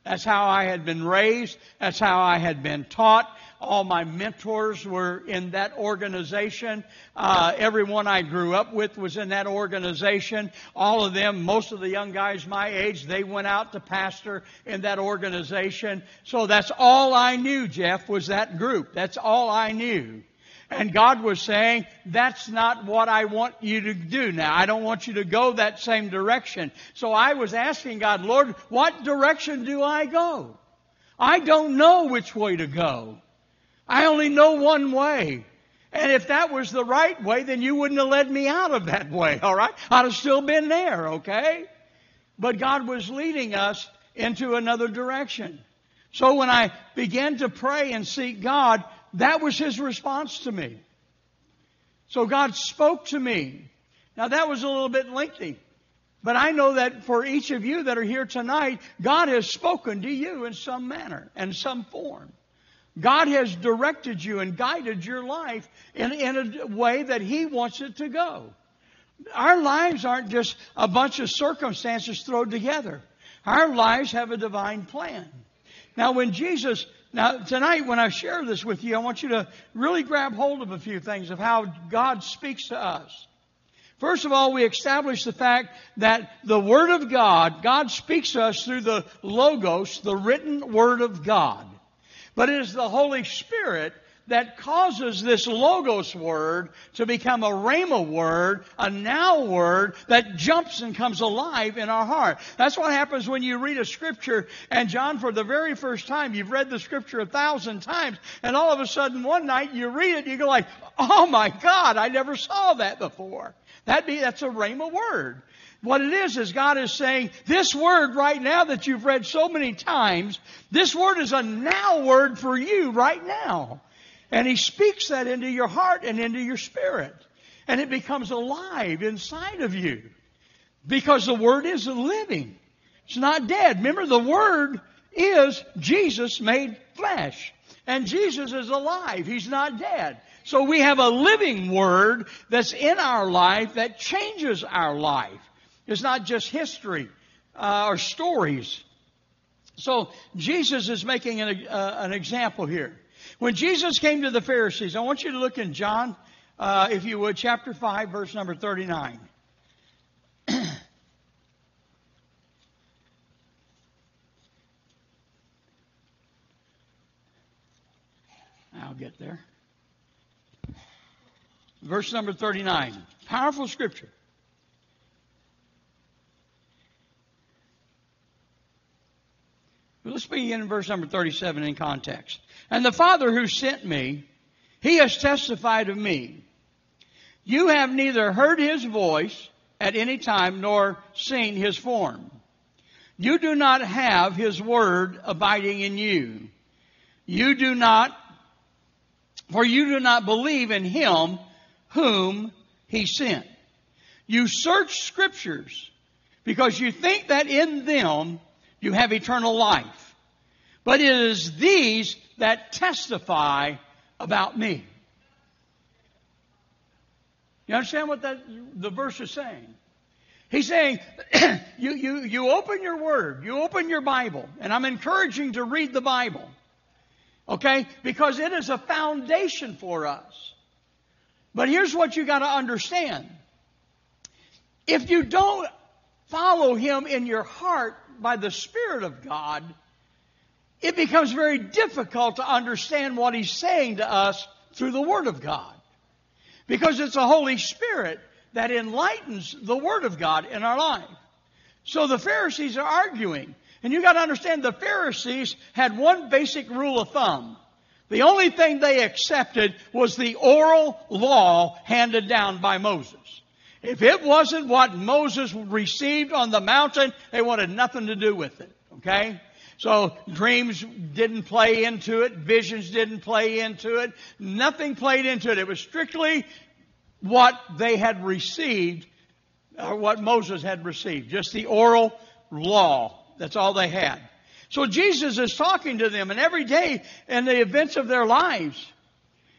That's how I had been raised. That's how I had been taught. All my mentors were in that organization. Uh, everyone I grew up with was in that organization. All of them, most of the young guys my age, they went out to pastor in that organization. So that's all I knew, Jeff, was that group. That's all I knew. And God was saying, that's not what I want you to do now. I don't want you to go that same direction. So I was asking God, Lord, what direction do I go? I don't know which way to go. I only know one way. And if that was the right way, then you wouldn't have led me out of that way, alright? I'd have still been there, okay? But God was leading us into another direction. So when I began to pray and seek God, that was his response to me. So God spoke to me. Now that was a little bit lengthy. But I know that for each of you that are here tonight, God has spoken to you in some manner and some form. God has directed you and guided your life in, in a way that He wants it to go. Our lives aren't just a bunch of circumstances thrown together. Our lives have a divine plan. Now, when Jesus now, tonight, when I share this with you, I want you to really grab hold of a few things of how God speaks to us. First of all, we establish the fact that the Word of God, God speaks to us through the Logos, the written Word of God. But it is the Holy Spirit that causes this logos word to become a rhema word, a now word that jumps and comes alive in our heart. That's what happens when you read a scripture and John, for the very first time, you've read the scripture a thousand times and all of a sudden one night you read it, you go like, oh my God, I never saw that before. That be, that's a rhema word. What it is, is God is saying, this word right now that you've read so many times, this word is a now word for you right now. And He speaks that into your heart and into your spirit. And it becomes alive inside of you. Because the Word is living. It's not dead. Remember, the Word is Jesus made flesh. And Jesus is alive. He's not dead. So we have a living word that's in our life that changes our life. It's not just history uh, or stories. So Jesus is making an, uh, an example here. When Jesus came to the Pharisees, I want you to look in John, uh, if you would, chapter 5, verse number 39. I'll get there. Verse number 39. Powerful scripture. Let's begin in verse number 37 in context. And the Father who sent me, he has testified of me. You have neither heard his voice at any time nor seen his form. You do not have his word abiding in you. You do not, for you do not believe in him whom he sent. You search scriptures because you think that in them you have eternal life. But it is these that testify about me. You understand what that the verse is saying? He's saying, you, you, you open your word, you open your Bible, and I'm encouraging to read the Bible. Okay? Because it is a foundation for us. But here's what you got to understand. If you don't follow Him in your heart by the Spirit of God, it becomes very difficult to understand what He's saying to us through the Word of God. Because it's the Holy Spirit that enlightens the Word of God in our life. So the Pharisees are arguing. And you got to understand the Pharisees had one basic rule of thumb. The only thing they accepted was the oral law handed down by Moses. If it wasn't what Moses received on the mountain, they wanted nothing to do with it. Okay? So dreams didn't play into it, visions didn't play into it, nothing played into it. It was strictly what they had received, or what Moses had received, just the oral law. That's all they had. So Jesus is talking to them, and every day in the events of their lives,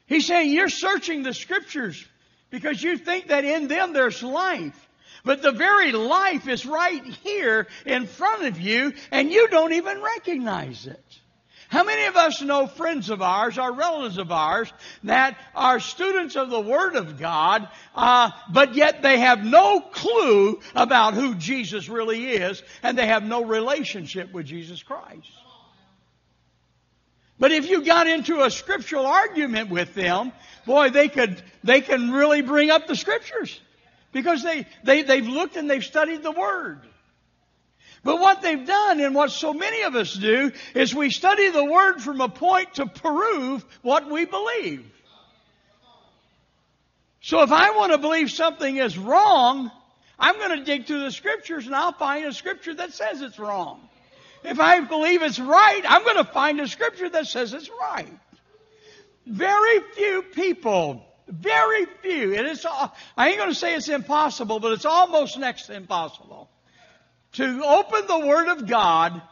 He's saying, You're searching the scriptures because you think that in them there's life. But the very life is right here in front of you, and you don't even recognize it. How many of us know friends of ours, or relatives of ours, that are students of the Word of God, uh, but yet they have no clue about who Jesus really is, and they have no relationship with Jesus Christ? But if you got into a scriptural argument with them, boy, they could they can really bring up the scriptures because they, they they've looked and they've studied the Word. But what they've done and what so many of us do is we study the Word from a point to prove what we believe. So if I want to believe something is wrong, I'm going to dig through the Scriptures and I'll find a Scripture that says it's wrong. If I believe it's right, I'm going to find a Scripture that says it's right. Very few people very few. And it's, I ain't going to say it's impossible, but it's almost next to impossible to open the Word of God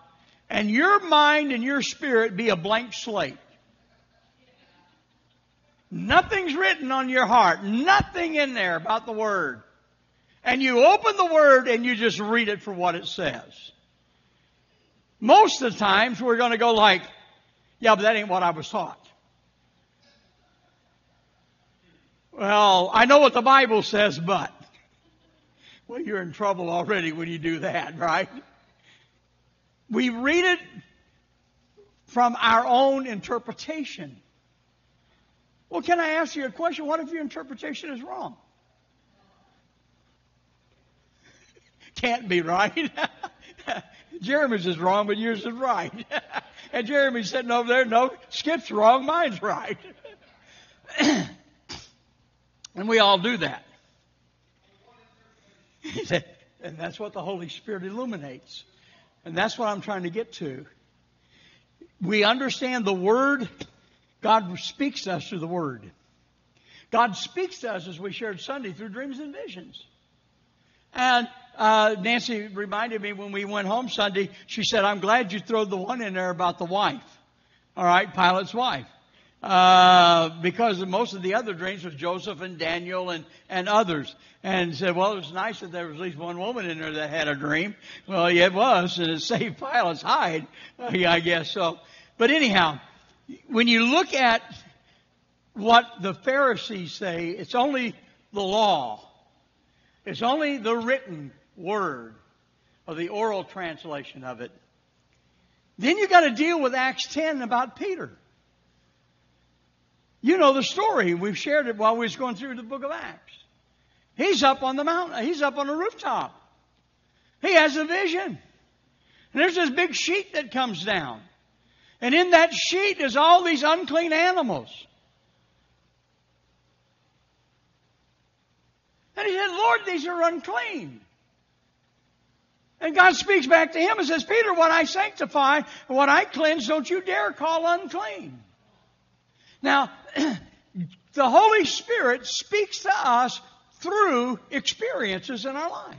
and your mind and your spirit be a blank slate. Nothing's written on your heart. Nothing in there about the Word. And you open the Word and you just read it for what it says. Most of the times we're going to go like, yeah, but that ain't what I was taught. Well, I know what the Bible says, but. Well, you're in trouble already when you do that, right? We read it from our own interpretation. Well, can I ask you a question? What if your interpretation is wrong? Can't be right. Jeremy's is wrong, but yours is right. and Jeremy's sitting over there, no, Skip's wrong, mine's right. and we all do that. and that's what the Holy Spirit illuminates. And that's what I'm trying to get to. We understand the Word. God speaks to us through the Word. God speaks to us, as we shared Sunday, through dreams and visions. And uh, Nancy reminded me when we went home Sunday, she said, I'm glad you threw the one in there about the wife. All right, Pilate's wife. uh, because most of the other dreams was Joseph and Daniel and, and others. And said, well, it was nice that there was at least one woman in there that had a dream. Well, yeah, it was, and it saved Pilate's hide, uh, I guess so. But anyhow, when you look at what the Pharisees say, it's only the law. It's only the written word or the oral translation of it. Then you got to deal with Acts 10 about Peter. You know the story. We've shared it while we was going through the book of Acts. He's up on the mountain. He's up on the rooftop. He has a vision. And there's this big sheet that comes down. And in that sheet is all these unclean animals. And he said, Lord, these are unclean. And God speaks back to him and says, Peter, what I sanctify and what I cleanse, don't you dare call unclean. Now, the Holy Spirit speaks to us through experiences in our life.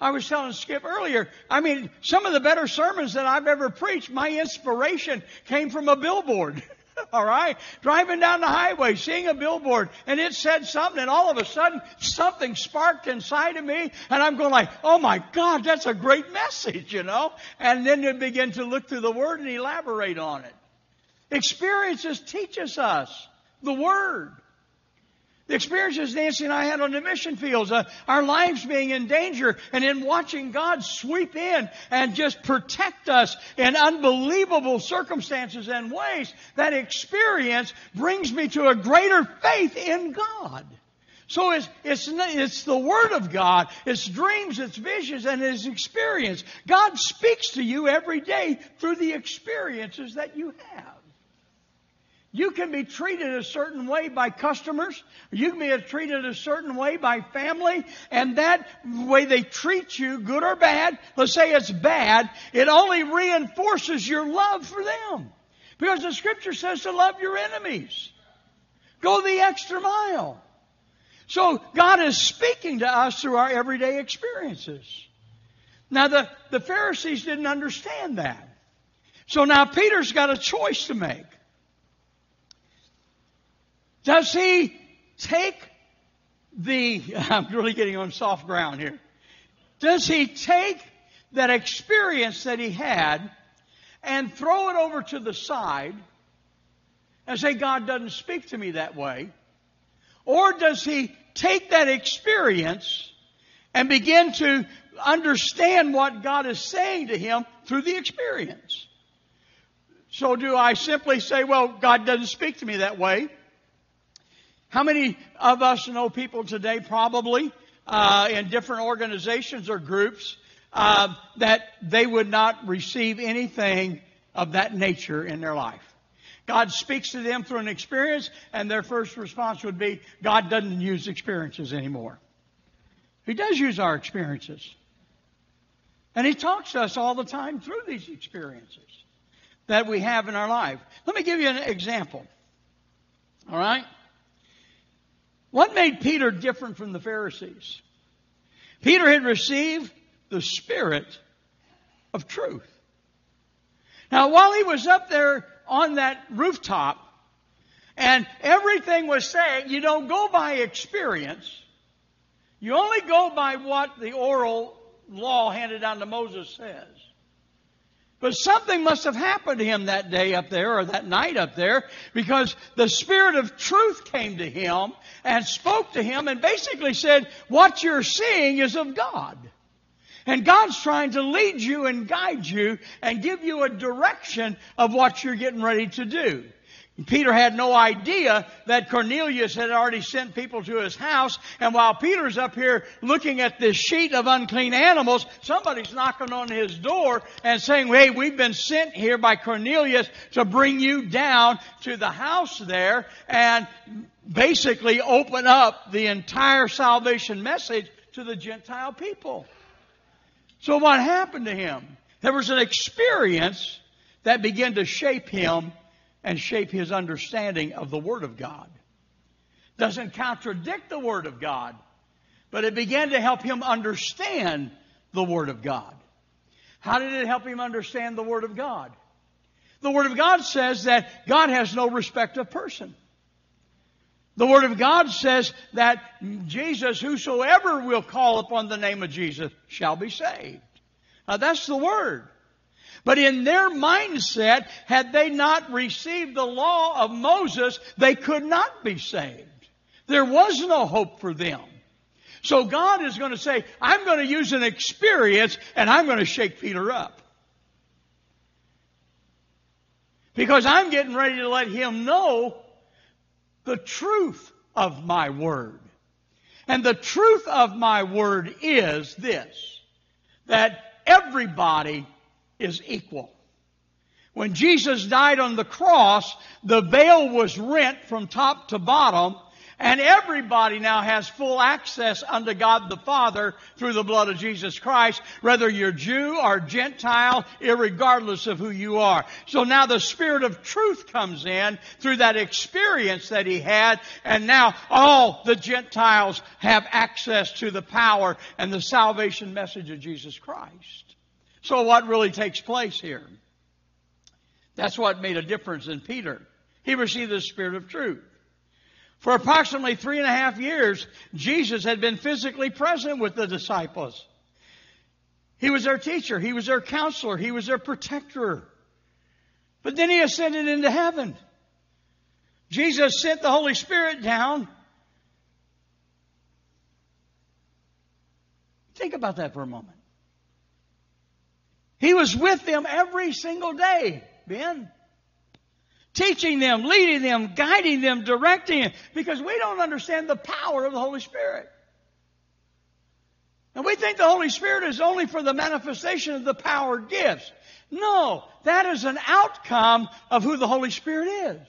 I was telling Skip earlier, I mean, some of the better sermons that I've ever preached, my inspiration came from a billboard. all right? Driving down the highway, seeing a billboard, and it said something, and all of a sudden, something sparked inside of me, and I'm going like, oh my God, that's a great message, you know? And then you begin to look through the Word and elaborate on it. Experiences teaches us the Word. The experiences Nancy and I had on the mission fields, uh, our lives being in danger, and in watching God sweep in and just protect us in unbelievable circumstances and ways, that experience brings me to a greater faith in God. So it's, it's, it's the Word of God, it's dreams, it's visions, and it's experience. God speaks to you every day through the experiences that you have. You can be treated a certain way by customers. You can be treated a certain way by family. And that way they treat you, good or bad, let's say it's bad, it only reinforces your love for them. Because the scripture says to love your enemies. Go the extra mile. So God is speaking to us through our everyday experiences. Now the, the Pharisees didn't understand that. So now Peter's got a choice to make. Does he take the, I'm really getting on soft ground here. Does he take that experience that he had and throw it over to the side and say, God doesn't speak to me that way? Or does he take that experience and begin to understand what God is saying to him through the experience? So do I simply say, well, God doesn't speak to me that way? How many of us know people today, probably, uh, in different organizations or groups, uh, that they would not receive anything of that nature in their life? God speaks to them through an experience, and their first response would be, God doesn't use experiences anymore. He does use our experiences. And He talks to us all the time through these experiences that we have in our life. Let me give you an example. All right? What made Peter different from the Pharisees? Peter had received the Spirit of truth. Now, while he was up there on that rooftop, and everything was saying, you don't go by experience, you only go by what the oral law handed down to Moses says. But something must have happened to him that day up there or that night up there because the Spirit of truth came to him and spoke to him and basically said, what you're seeing is of God. And God's trying to lead you and guide you and give you a direction of what you're getting ready to do. Peter had no idea that Cornelius had already sent people to his house, and while Peter's up here looking at this sheet of unclean animals, somebody's knocking on his door and saying, hey, we've been sent here by Cornelius to bring you down to the house there and basically open up the entire salvation message to the Gentile people. So what happened to him? There was an experience that began to shape him and shape his understanding of the Word of God. Doesn't contradict the Word of God, but it began to help him understand the Word of God. How did it help him understand the Word of God? The Word of God says that God has no respect of person. The Word of God says that Jesus, whosoever will call upon the name of Jesus, shall be saved. Now that's the Word. But in their mindset, had they not received the law of Moses, they could not be saved. There was no hope for them. So God is going to say, I'm going to use an experience and I'm going to shake Peter up. Because I'm getting ready to let him know the truth of my word. And the truth of my word is this, that everybody is equal. When Jesus died on the cross, the veil was rent from top to bottom and everybody now has full access unto God the Father through the blood of Jesus Christ, whether you're Jew or Gentile, irregardless of who you are. So now the Spirit of truth comes in through that experience that he had, and now all the Gentiles have access to the power and the salvation message of Jesus Christ. So what really takes place here? That's what made a difference in Peter. He received the Spirit of truth. For approximately three and a half years, Jesus had been physically present with the disciples. He was their teacher. He was their counselor. He was their protector. But then he ascended into heaven. Jesus sent the Holy Spirit down. Think about that for a moment. He was with them every single day, Ben teaching them, leading them, guiding them, directing them, because we don't understand the power of the Holy Spirit. And we think the Holy Spirit is only for the manifestation of the power gifts. No, that is an outcome of who the Holy Spirit is.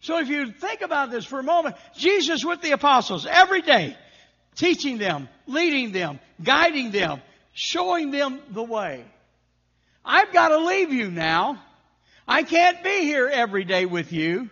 So if you think about this for a moment, Jesus with the apostles every day, teaching them, leading them, guiding them, showing them the way. I've got to leave you now. I can't be here every day with you.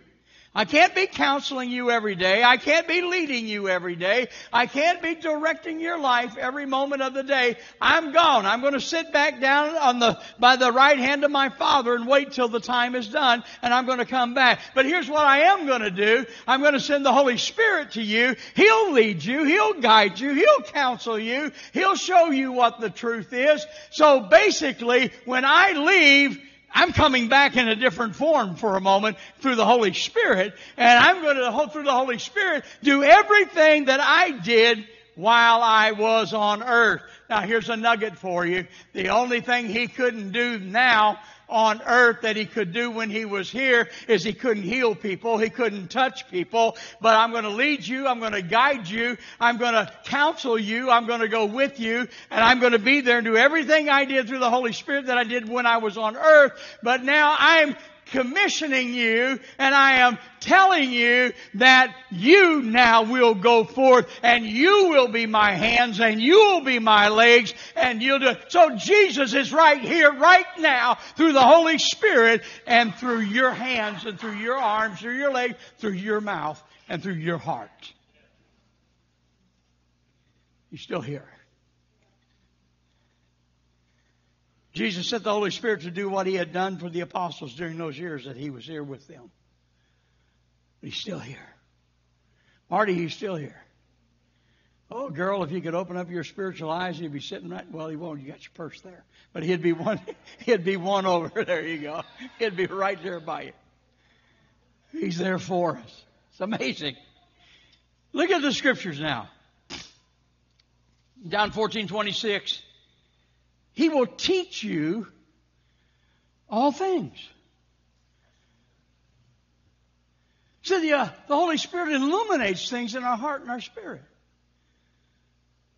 I can't be counseling you every day. I can't be leading you every day. I can't be directing your life every moment of the day. I'm gone. I'm going to sit back down on the, by the right hand of my Father and wait till the time is done and I'm going to come back. But here's what I am going to do. I'm going to send the Holy Spirit to you. He'll lead you. He'll guide you. He'll counsel you. He'll show you what the truth is. So basically, when I leave, I'm coming back in a different form for a moment through the Holy Spirit, and I'm going to, through the Holy Spirit, do everything that I did while I was on earth. Now here's a nugget for you. The only thing he couldn't do now on earth that he could do when he was here is he couldn't heal people. He couldn't touch people. But I'm going to lead you. I'm going to guide you. I'm going to counsel you. I'm going to go with you. And I'm going to be there and do everything I did through the Holy Spirit that I did when I was on earth. But now I'm commissioning you and I am telling you that you now will go forth and you will be my hands and you will be my legs and you'll do it. So Jesus is right here, right now, through the Holy Spirit and through your hands and through your arms, through your legs, through your mouth and through your heart. He's still here. Jesus sent the Holy Spirit to do what he had done for the apostles during those years that he was here with them. But he's still here. Marty, he's still here. Oh, girl, if you could open up your spiritual eyes, you'd be sitting right. Well, he won't. You got your purse there, but he'd be one. He'd be one over. There you go. He'd be right there by you. He's there for us. It's amazing. Look at the scriptures now. John fourteen twenty six. He will teach you all things. So the, uh, the Holy Spirit illuminates things in our heart and our spirit.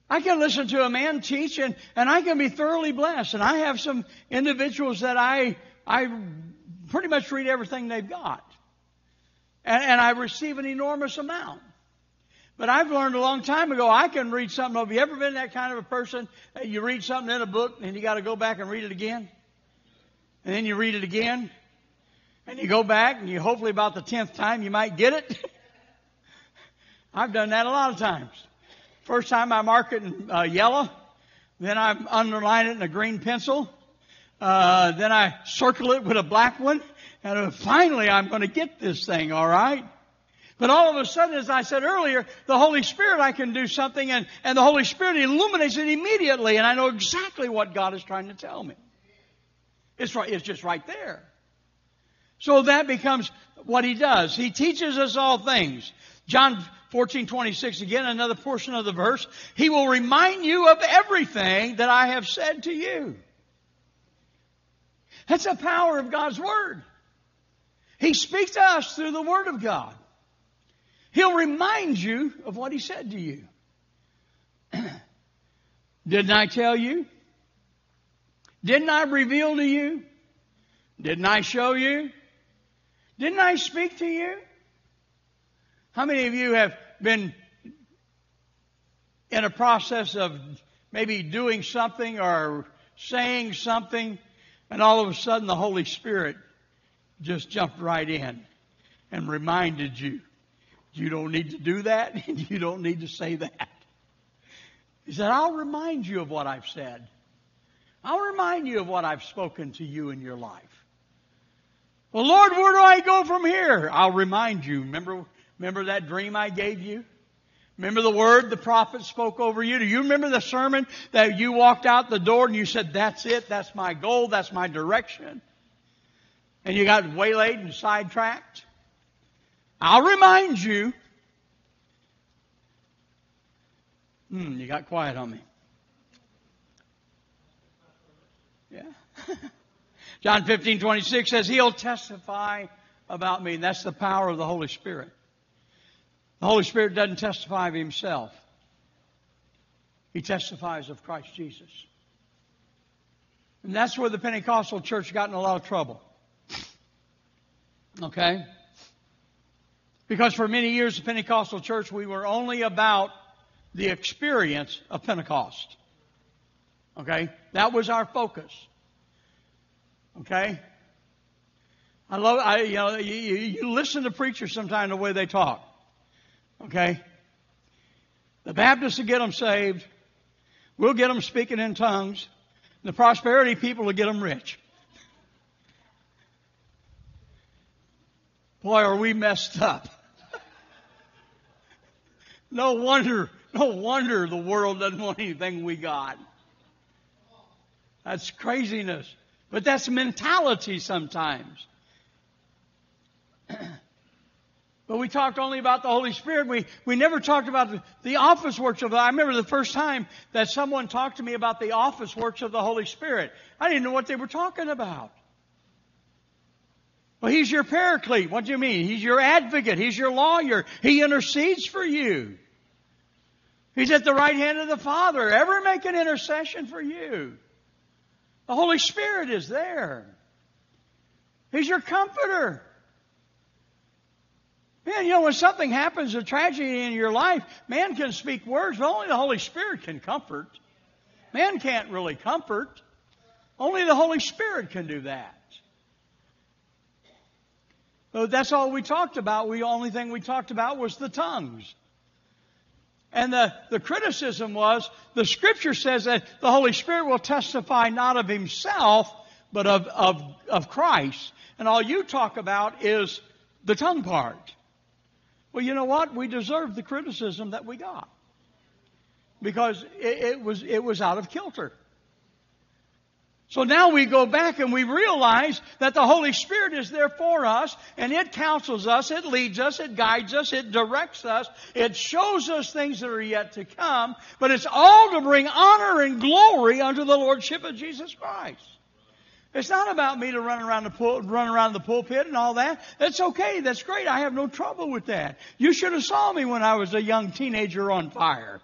I can listen to a man teach and, and I can be thoroughly blessed. And I have some individuals that I, I pretty much read everything they've got. And, and I receive an enormous amount. But I've learned a long time ago, I can read something. Have you ever been that kind of a person? You read something in a book and you got to go back and read it again? And then you read it again? And you go back and you hopefully about the tenth time you might get it? I've done that a lot of times. First time I mark it in uh, yellow, then I underline it in a green pencil. Uh, then I circle it with a black one, and uh, finally I'm going to get this thing, all right? But all of a sudden, as I said earlier, the Holy Spirit, I can do something, and, and the Holy Spirit illuminates it immediately, and I know exactly what God is trying to tell me. It's right, it's just right there. So that becomes what he does. He teaches us all things. John 14, 26, again, another portion of the verse. He will remind you of everything that I have said to you. That's the power of God's Word. He speaks to us through the Word of God. He'll remind you of what He said to you. Didn't I tell you? Didn't I reveal to you? Didn't I show you? Didn't I speak to you? How many of you have been in a process of maybe doing something or saying something, and all of a sudden the Holy Spirit just jumped right in and reminded you, you don't need to do that and you don't need to say that. He said, I'll remind you of what I've said. I'll remind you of what I've spoken to you in your life. Well, Lord, where do I go from here? I'll remind you. Remember, remember that dream I gave you? Remember the word the prophet spoke over you? Do you remember the sermon that you walked out the door and you said, that's it, that's my goal, that's my direction? And you got waylaid and sidetracked? I'll remind you. Hmm, you got quiet on me. Yeah. John 15, 26 says, He'll testify about me. And that's the power of the Holy Spirit. The Holy Spirit doesn't testify of Himself. He testifies of Christ Jesus. And that's where the Pentecostal church got in a lot of trouble. Okay? Because for many years, the Pentecostal church, we were only about the experience of Pentecost. Okay? That was our focus. Okay? I love, I, you know, you, you listen to preachers sometimes the way they talk. Okay? The Baptists will get them saved. We'll get them speaking in tongues. The prosperity people will get them rich. Boy, are we messed up. No wonder, no wonder the world doesn't want anything we got. That's craziness. But that's mentality sometimes. but we talked only about the Holy Spirit. We, we never talked about the, the office works of I remember the first time that someone talked to me about the office works of the Holy Spirit. I didn't know what they were talking about. Well, he's your paraclete. What do you mean? He's your advocate. He's your lawyer. He intercedes for you. He's at the right hand of the Father, ever making intercession for you. The Holy Spirit is there. He's your comforter. Man, you know, when something happens, a tragedy in your life, man can speak words, but only the Holy Spirit can comfort. Man can't really comfort. Only the Holy Spirit can do that. That's all we talked about. The only thing we talked about was the tongues. And the, the criticism was the scripture says that the Holy Spirit will testify not of himself, but of, of, of Christ. And all you talk about is the tongue part. Well, you know what? We deserve the criticism that we got. Because it, it was, it was out of kilter. So now we go back and we realize that the Holy Spirit is there for us and it counsels us, it leads us, it guides us, it directs us, it shows us things that are yet to come, but it's all to bring honor and glory unto the Lordship of Jesus Christ. It's not about me to run around the pul- run around the pulpit and all that. That's okay. That's great. I have no trouble with that. You should have saw me when I was a young teenager on fire.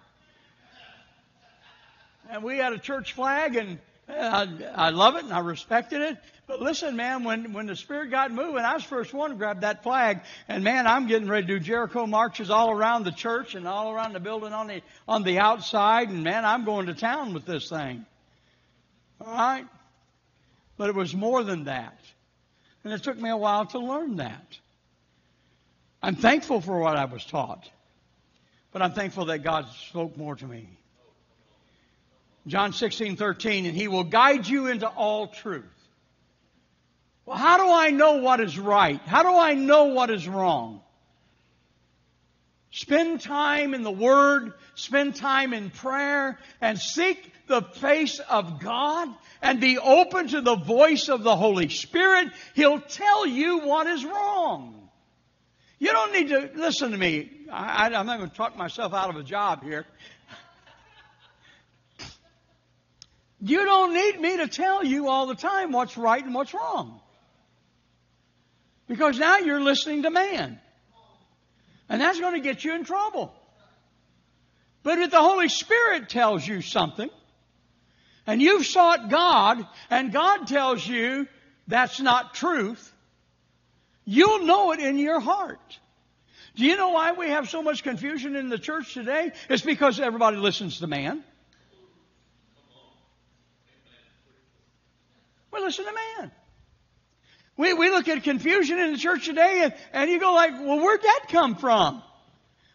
And we had a church flag and I, I love it and I respected it. But listen, man, when, when the Spirit got moving, I was first one to grab that flag. And man, I'm getting ready to do Jericho marches all around the church and all around the building on the, on the outside. And man, I'm going to town with this thing. All right? But it was more than that. And it took me a while to learn that. I'm thankful for what I was taught. But I'm thankful that God spoke more to me. John 16, 13, and he will guide you into all truth. Well, how do I know what is right? How do I know what is wrong? Spend time in the Word, spend time in prayer, and seek the face of God and be open to the voice of the Holy Spirit. He'll tell you what is wrong. You don't need to listen to me. I, am not going to talk myself out of a job here. You don't need me to tell you all the time what's right and what's wrong. Because now you're listening to man. And that's going to get you in trouble. But if the Holy Spirit tells you something, and you've sought God, and God tells you that's not truth, you'll know it in your heart. Do you know why we have so much confusion in the church today? It's because everybody listens to man. We listen to man. We, we look at confusion in the church today and, and you go like, well, where'd that come from?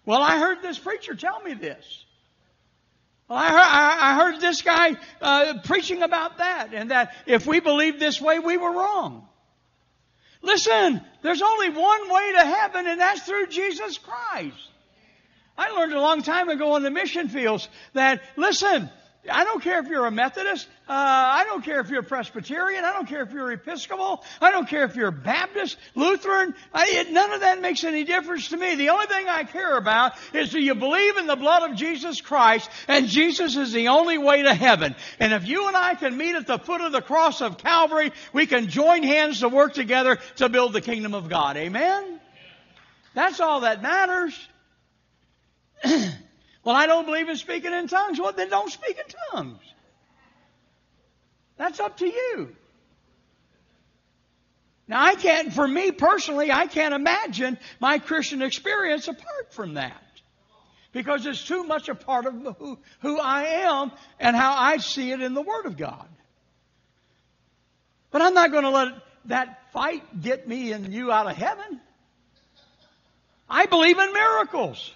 Well, I heard this preacher tell me this. Well, I heard, I heard this guy uh, preaching about that, and that if we believed this way, we were wrong. Listen, there's only one way to heaven, and that's through Jesus Christ. I learned a long time ago on the mission fields that, listen, I don't care if you're a Methodist. Uh, I don't care if you're a Presbyterian. I don't care if you're Episcopal. I don't care if you're Baptist, Lutheran. I, it, none of that makes any difference to me. The only thing I care about is do you believe in the blood of Jesus Christ and Jesus is the only way to heaven. And if you and I can meet at the foot of the cross of Calvary, we can join hands to work together to build the kingdom of God. Amen? That's all that matters. Well, I don't believe in speaking in tongues. Well, then don't speak in tongues. That's up to you. Now, I can't, for me personally, I can't imagine my Christian experience apart from that. Because it's too much a part of who, who I am and how I see it in the Word of God. But I'm not going to let that fight get me and you out of heaven. I believe in miracles.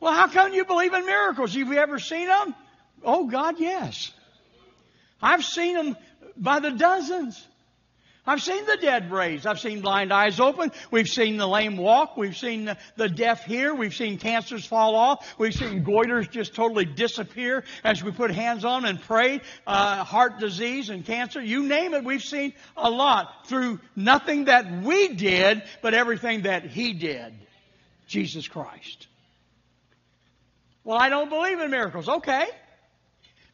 Well, how come you believe in miracles? Have you ever seen them? Oh, God, yes. I've seen them by the dozens. I've seen the dead raised. I've seen blind eyes open. We've seen the lame walk. We've seen the deaf hear. We've seen cancers fall off. We've seen goiters just totally disappear as we put hands on and pray. Uh, heart disease and cancer. You name it. We've seen a lot through nothing that we did, but everything that He did. Jesus Christ. Well, I don't believe in miracles. Okay.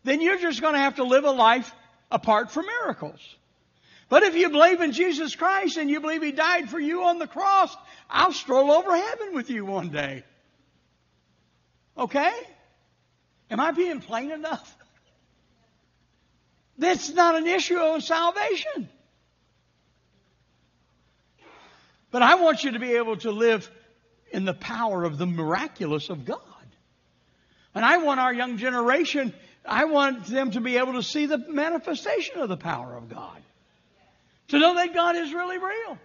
Then you're just going to have to live a life apart from miracles. But if you believe in Jesus Christ and you believe He died for you on the cross, I'll stroll over heaven with you one day. Okay? Am I being plain enough? That's not an issue of salvation. But I want you to be able to live in the power of the miraculous of God. And I want our young generation, I want them to be able to see the manifestation of the power of God. To know that God is really real.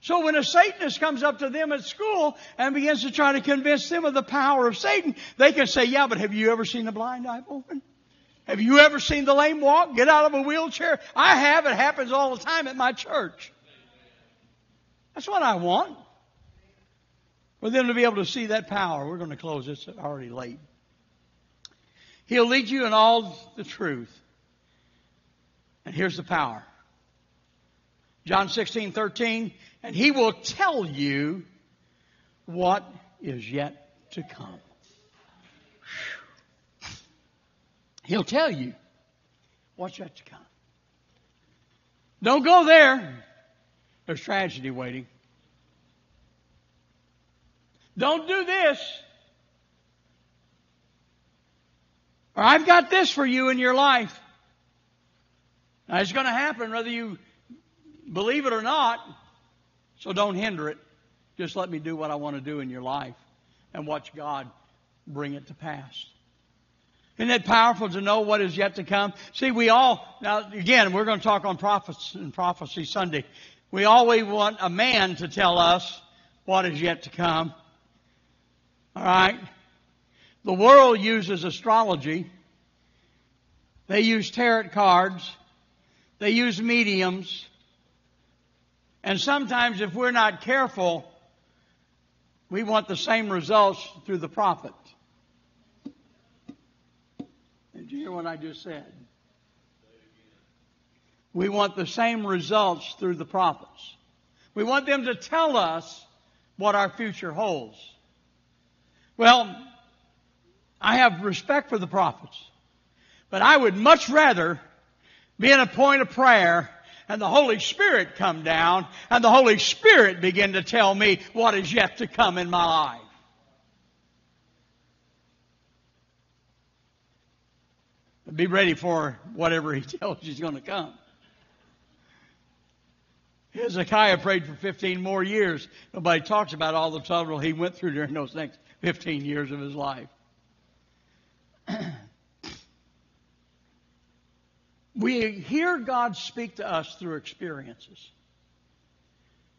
So when a Satanist comes up to them at school and begins to try to convince them of the power of Satan, they can say, yeah, but have you ever seen the blind eye open? Have you ever seen the lame walk, get out of a wheelchair? I have. It happens all the time at my church. That's what I want. For them to be able to see that power. We're going to close. It's already late. He'll lead you in all the truth. And here's the power. John 16, 13, and he will tell you what is yet to come. He'll tell you what's yet to come. Don't go there. There's tragedy waiting. Don't do this. Or I've got this for you in your life. Now, it's going to happen whether you believe it or not. So don't hinder it. Just let me do what I want to do in your life and watch God bring it to pass. Isn't it powerful to know what is yet to come? See, we all, now again, we're going to talk on prophets and prophecy Sunday. We always want a man to tell us what is yet to come. All right? The world uses astrology They use tarot cards. They use mediums. And sometimes, if we're not careful, we want the same results through the prophet. Did you hear what I just said? We want the same results through the prophets. We want them to tell us what our future holds. Well, I have respect for the prophets, but I would much rather be in a point of prayer and the Holy Spirit come down and the Holy Spirit begin to tell me what is yet to come in my life. Be ready for whatever he tells you is going to come. Hezekiah prayed for 15 more years. Nobody talks about all the trouble he went through during those next 15 years of his life. We hear God speak to us through experiences.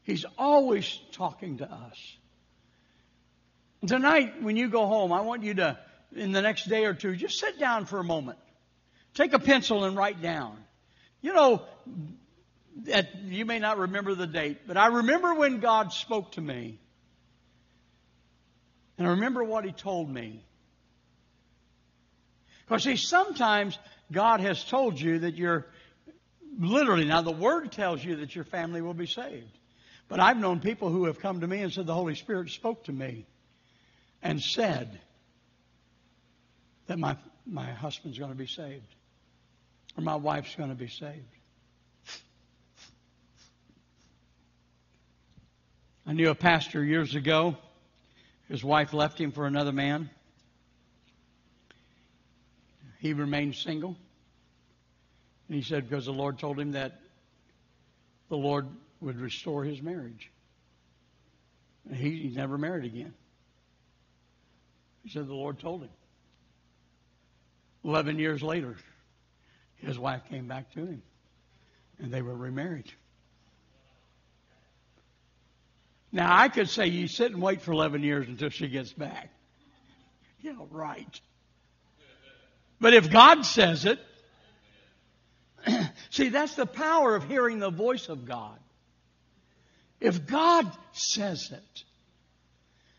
He's always talking to us. Tonight, when you go home, I want you to, in the next day or two, just sit down for a moment. Take a pencil and write down. You know, that you may not remember the date, but I remember when God spoke to me. And I remember what He told me. Because, see, sometimes God has told you that you're literally, now the Word tells you that your family will be saved. But I've known people who have come to me and said, The Holy Spirit spoke to me and said that my, my husband's going to be saved or my wife's going to be saved. I knew a pastor years ago. His wife left him for another man. He remained single. And he said because the Lord told him that the Lord would restore his marriage. And he, he never married again. He said the Lord told him. Eleven years later, his wife came back to him, and they were remarried. Now, I could say you sit and wait for 11 years until she gets back. Yeah, right. But if God says it, see, that's the power of hearing the voice of God. If God says it,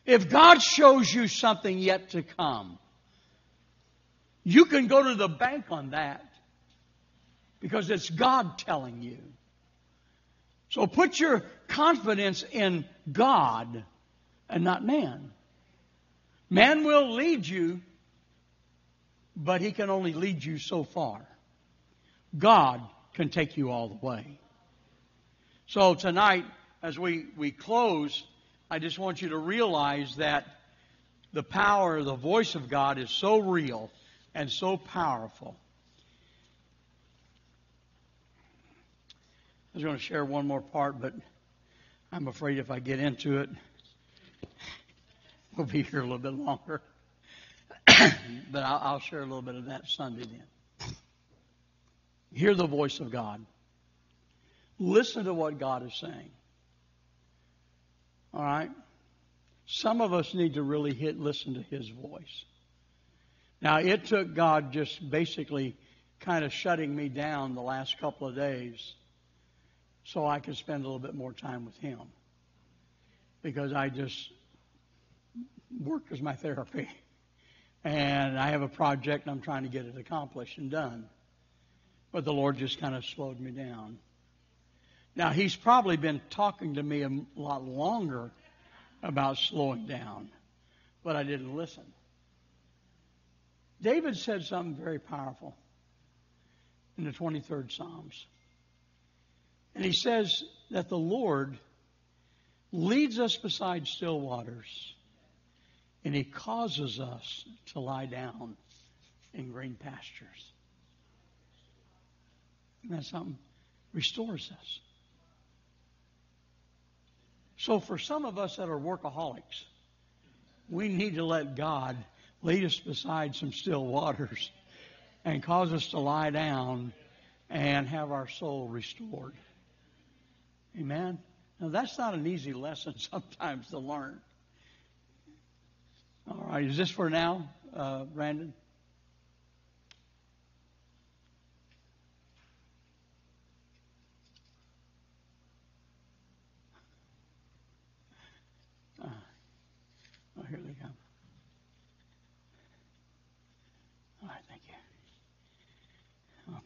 if God shows you something yet to come, you can go to the bank on that because it's God telling you. So put your confidence in God and not man. Man will lead you, but he can only lead you so far. God can take you all the way. So tonight, as we, we close, I just want you to realize that the power, the voice of God is so real and so powerful. I was going to share one more part, but I'm afraid if I get into it, we'll be here a little bit longer. but I'll, I'll, share a little bit of that Sunday then. Hear the voice of God. Listen to what God is saying. All right? Some of us need to really hit listen to his voice. Now, it took God just basically kind of shutting me down the last couple of days so I could spend a little bit more time with him. Because I just work as my therapy. And I have a project and I'm trying to get it accomplished and done. But the Lord just kind of slowed me down. Now, He's probably been talking to me a lot longer about slowing down, but I didn't listen. David said something very powerful in the 23rd Psalms. And he says that the Lord leads us beside still waters, and he causes us to lie down in green pastures. And that something restores us. So for some of us that are workaholics, we need to let God lead us beside some still waters and cause us to lie down and have our soul restored. Amen. Now, that's not an easy lesson sometimes to learn. All right, is this for now, uh, Brandon?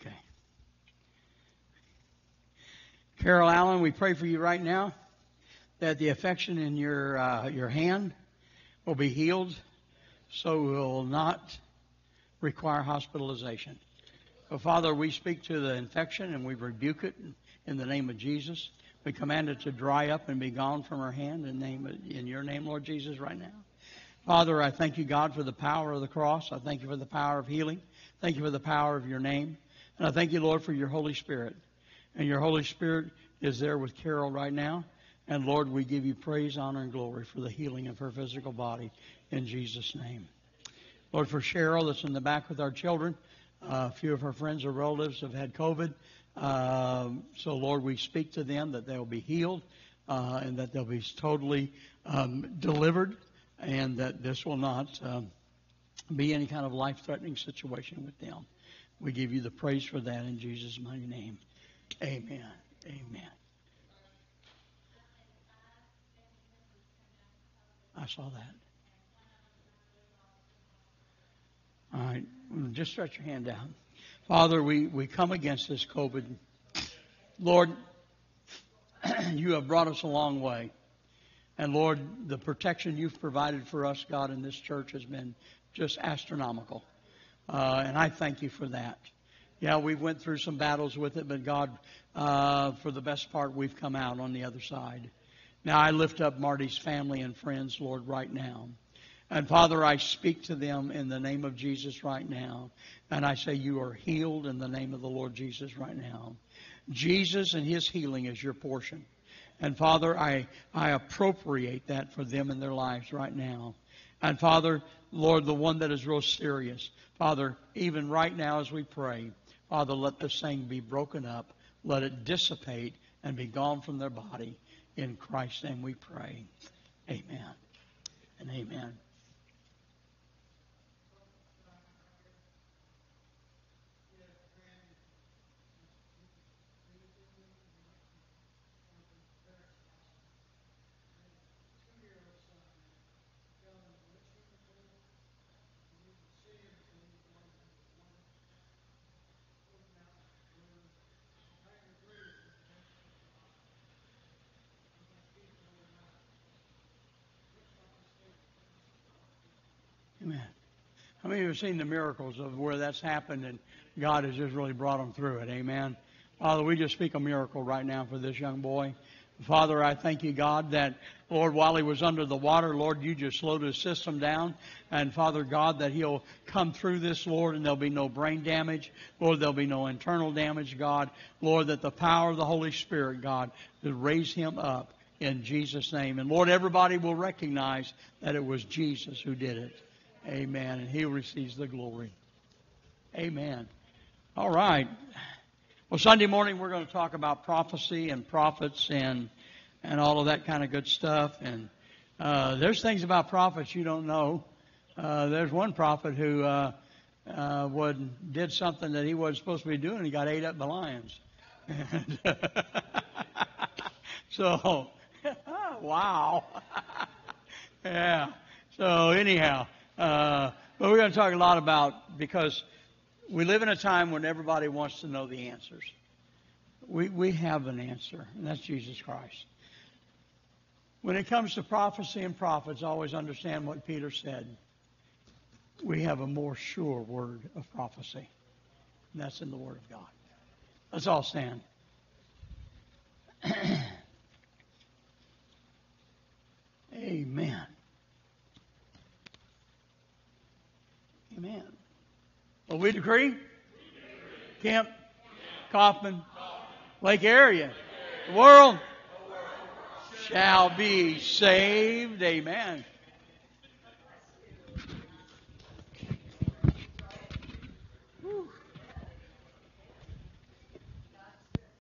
Okay. Carol Allen, we pray for you right now that the affection in your uh, your hand will be healed, so will not require hospitalization. Father, we speak to the infection and we rebuke it in the name of Jesus. We command it to dry up and be gone from her hand in, name in your name, Lord Jesus, right now. Father, I thank you, God, for the power of the cross. I thank you for the power of healing. Thank you for the power of your name. And I thank you, Lord, for your Holy Spirit. And your Holy Spirit is there with Carol right now. And Lord, we give you praise, honor, and glory for the healing of her physical body in Jesus' name. Lord, for Cheryl that's in the back with our children, uh, a few of her friends or relatives have had COVID. Um, so, Lord, we speak to them that they'll be healed uh, and that they'll be totally um, delivered and that this will not um, be any kind of life threatening situation with them. We give you the praise for that in Jesus' mighty name. Amen. Amen. I saw that. All right. Just stretch your hand down. Father, we, we come against this COVID. Lord, you have brought us a long way. And Lord, the protection you've provided for us, God, in this church has been just astronomical. Uh, and I thank you for that. Yeah, we went through some battles with it, but God, uh, for the best part, we've come out on the other side. Now I lift up Marty's family and friends, Lord, right now. And Father, I speak to them in the name of Jesus right now. And I say, You are healed in the name of the Lord Jesus right now. Jesus and His healing is your portion. And Father, I, I appropriate that for them in their lives right now. And Father, Lord, the one that is real serious, Father, even right now as we pray, Father, let this thing be broken up. Let it dissipate and be gone from their body. In Christ's name we pray. Amen and amen. Have seen the miracles of where that's happened and God has just really brought them through it? Amen. Father, we just speak a miracle right now for this young boy. Father, I thank you, God, that, Lord, while he was under the water, Lord, you just slowed his system down. And Father God, that he'll come through this, Lord, and there'll be no brain damage. Lord, there'll be no internal damage, God. Lord, that the power of the Holy Spirit, God, to raise him up in Jesus' name. And Lord, everybody will recognize that it was Jesus who did it. Amen. And he receives the glory. Amen. All right. Well, Sunday morning we're going to talk about prophecy and prophets and and all of that kind of good stuff. And uh, there's things about prophets you don't know. Uh, there's one prophet who uh, uh, would did something that he wasn't supposed to be doing. He got ate up by lions. so, wow. yeah. So anyhow, uh, but we're going to talk a lot about because we live in a time when everybody wants to know the answers. We, we have an answer, and that's Jesus Christ. When it comes to prophecy and prophets, always understand what Peter said. We have a more sure word of prophecy, and that's in the Word of God. Let's all stand. Amen. Amen. Well, we decree. Kemp, Kaufman, Lake area. The world shall be saved. Amen.